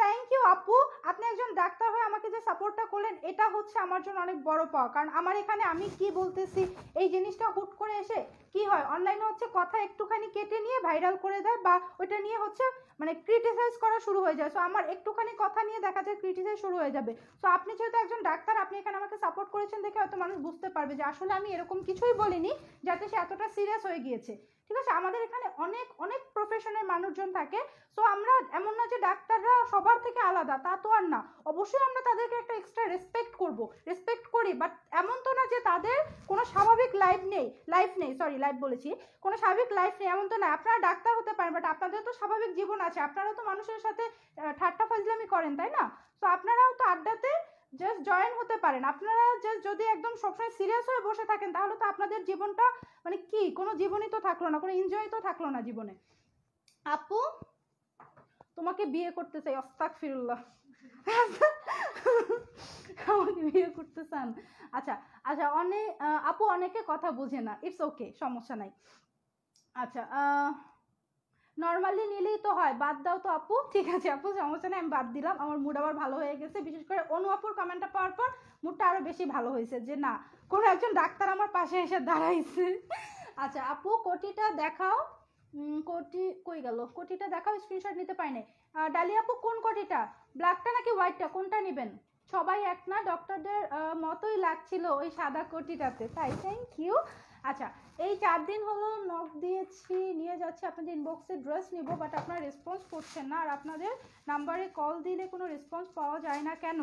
থ্যাংক ইউ আপু। আপনি একজন ডাক্তার হয়ে আমাকে যে সাপোর্টটা করলেন, এটা হচ্ছে আমার জন্য অনেক বড় পাওয়া। কারণ আমার এখানে আমি কি বলতেছি, এই জিনিসটা হুট করে এসে কি হয়? অনলাইনে হচ্ছে কথা একটুখানি কেটে নিয়ে ভাইরাল করে দেয় বা ওইটা নিয়ে হচ্ছে মানে ক্রিটিসাইজ করা শুরু হয়ে যায়। সো আমার একটুখানি কথা নিয়ে দেখা যায় ক্রিটিসাইজ শুরু হয়ে যাবে। সো আপনি যেহেতু একজন ডাক্তার, আপনি এখানে আমাকে সাপোর্ট করেছেন দেখে হয়তো মানুষ বুঝতে পারবে যে আসলে আমি এরকম কিছুই বলিনি, যাতে সে এতটা সিরিয়াস হয়ে গিয়েছে। ঠিক আছে? আমাদের এখানে অনেক অনেক প্রফেশনের মানুষজন থাকে। সো আমরা এমন না যে ডাক্তাররা সবার থেকে আলাদা, তা তো আর না। অবশ্যই আমরা তাদেরকে একটা এক্সট্রা রেসপেক্ট করব রেসপেক্ট করি বাট এমন তো না যে তাদের কোনো স্বাভাবিক লাইফ নেই লাইফ নেই সরি লাইফ বলেছি। কোনো স্বাভাবিক লাইফ নেই, এমন তো না। আপনারা ডাক্তার হতে পারেন বাট আপনাদের তো স্বাভাবিক জীবন আছে। আপনারা তো মানুষের সাথে ঠাট্টা ফাজলামি করেন, তাই না? তো আপনারাও তো আড্ডাতে জাস্ট জয়েন হতে পারেন। আপনারা জাস্ট যদি একদম সবসময় সিরিয়াস হয়ে বসে থাকেন, তাহলে তো আপনাদের জীবনটা মানে কি? কোনো জীবনই তো থাকল না, কোনো এনজয় তো থাকল না জীবনে। আপু, তোমাকে বিয়ে করতে চাই অস্তাক ফিরুল্লাহ আমাকে বিয়ে করতে চান? আচ্ছা আচ্ছা অনেক আপু অনেকে কথা বোঝে না। ইটস ওকে সমস্যা নাই। আচ্ছা নর্মালি নিলেই তো হয় বাদ দাও তো আপু। ঠিক আছে আপু সমস্যা নেই আমি বাদ দিলাম। আমার মুড আবার ভালো হয়ে গেছে। বিশেষ করে অনু আপুর কমেন্টটা পাওয়ার পর মুডটা আরও বেশি ভালো হয়েছে যে না কোনো একজন ডাক্তার আমার পাশে এসে দাঁড়াইছে। আচ্ছা আপু কোটিটা দেখাও। কোটি কই গেল? কোটিটা দেখাও স্ক্রিনশট নিতে পারি আহ, ডালি আপু কোন কোটিটা? ব্ল্যাকটা নাকি হোয়াইটটা কোনটা নেবেন? সবাই এক না ডক্টরদের মতোই লাগছিল ওই সাদা কোটিটাতে। তাই থ্যাংক ইউ আচ্ছা এই চার দিন হলো নক দিয়েছি, নিয়ে যাচ্ছি, আপনাদের ইনবক্সে ড্রেস নিব বাট আপনারা রেসপন্স করছেন না, আর আপনাদের নাম্বারে কল দিলে কোনো রেসপন্স পাওয়া যায় না কেন?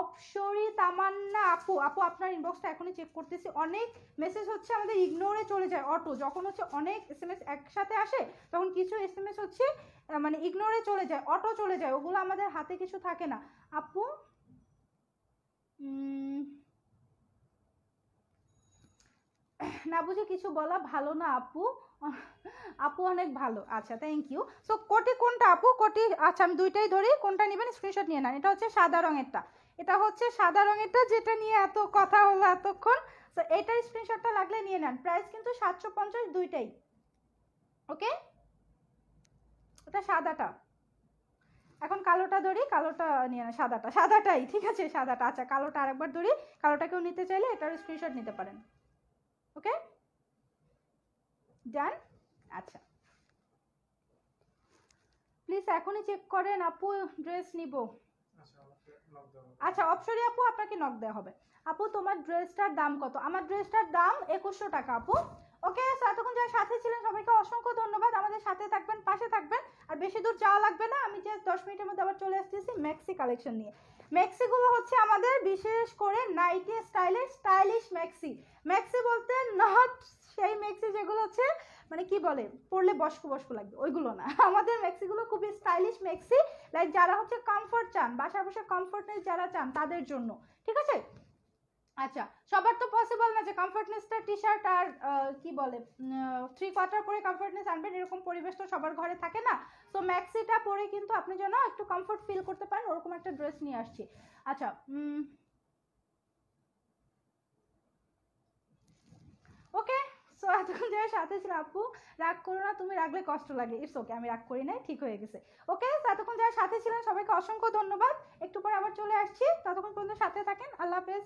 অপসরি তামান্না আপু আপু, আপনার ইনবক্সটা এখনই চেক করতেছি। অনেক মেসেজ হচ্ছে আমাদের ইগনোরে চলে যায় অটো যখন হচ্ছে অনেক এস এম এস একসাথে আসে, তখন কিছু এস এম এস হচ্ছে মানে ইগনোরে চলে যায় অটো চলে যায়, ওগুলো আমাদের হাতে কিছু থাকে না। আপু না বুঝে কিছু বলা ভালো না, আপু। আপু অনেক ভালো। আচ্ছা থ্যাংক ইউ সো কোটি কোনটা, আপু? কোটি আচ্ছা আমি দুইটাই ধরি। কোনটা নেবেন? স্ক্রিনশট নিয়ে নেন। এটা হচ্ছে সাদা রঙেরটা। এটা হচ্ছে সাদা রঙেরটা যেটা নিয়ে এত কথা হলো এতক্ষণ। তো এটার স্ক্রিনশটটা লাগলে নিয়ে নেন। প্রাইস কিন্তু সাতশো পঞ্চাশ, দুইটাই। ওকে ওটা সাদাটা। এখন কালোটা ধরি, কালোটা নিয়ে নেন। সাদাটা। সাদাটাই, ঠিক আছে, সাদাটা। আচ্ছা কালোটা আরেকবার ধরি। কালোটাকেও নিতে চাইলে এটার স্ক্রিনশট নিতে পারেন। ওকে ডান আচ্ছা। প্লিজ এখনই চেক করেন আপু ড্রেস নিব। আচ্ছা আচ্ছা অপসরি আপু আপনাকে নক দেওয়া হবে। আপু তোমার ড্রেসটার দাম কত? আমার ড্রেসটার দাম একুশশো টাকা আপু। ওকে এতক্ষণ যারা সাথে ছিলেন সবাইকে অসংখ্য ধন্যবাদ। আমাদের সাথে থাকবেন পাশে থাকবেন। আর বেশি দূর যাওয়া লাগবে না। আমি জাস্ট দশ মিনিটের মধ্যে আবার চলে আসতেছি ম্যাক্সি কালেকশন নিয়ে। ম্যাক্সিগুলো হচ্ছে আমাদের বিশেষ করে নাইটি স্টাইলের স্টাইলিশ ম্যাক্সি ম্যাক্সি বলতে নট সেই ম্যাক্সি যেগুলো হচ্ছে মানে কি বলে পড়লে বসকু বসকু লাগবে ওইগুলো না। আমাদের ম্যাক্সিগুলো খুবই স্টাইলিশ ম্যাক্সি লাইক যারা হচ্ছে কমফোর্ট চান, বাসায় বসে কমফোর্টনেস যারা চান, তাদের জন্য। ঠিক আছে? আচ্ছা সবার তো পসিবল না যে কমফোর্টনেসটা টি শার্ট আর কি বলে থ্রি কোয়ার্টার পরে কমফোর্টনেস আনবেন, এরকম পরিবেশ তো সবার ঘরে থাকে না। তো ম্যাক্সিটা পরে কিন্তু আপনি যেন একটু কমফোর্ট ফিল করতে পারেন, ওরকম একটা ড্রেস নিয়ে আসছি। আচ্ছা ওকে সো এতক্ষণ যারা সাথে ছিল আপু, রাগ করো না, তুমি রাগলে কষ্ট লাগে ইটস ওকে আমি রাগ করি নাই, ঠিক হয়ে গেছে। ওকে এতক্ষণ যারা সাথে ছিলেন, সবাইকে অসংখ্য ধন্যবাদ। একটু পরে আবার চলে আসছি, ততক্ষণ পর্যন্ত সাথে থাকেন, আল্লাহ হাফেজ।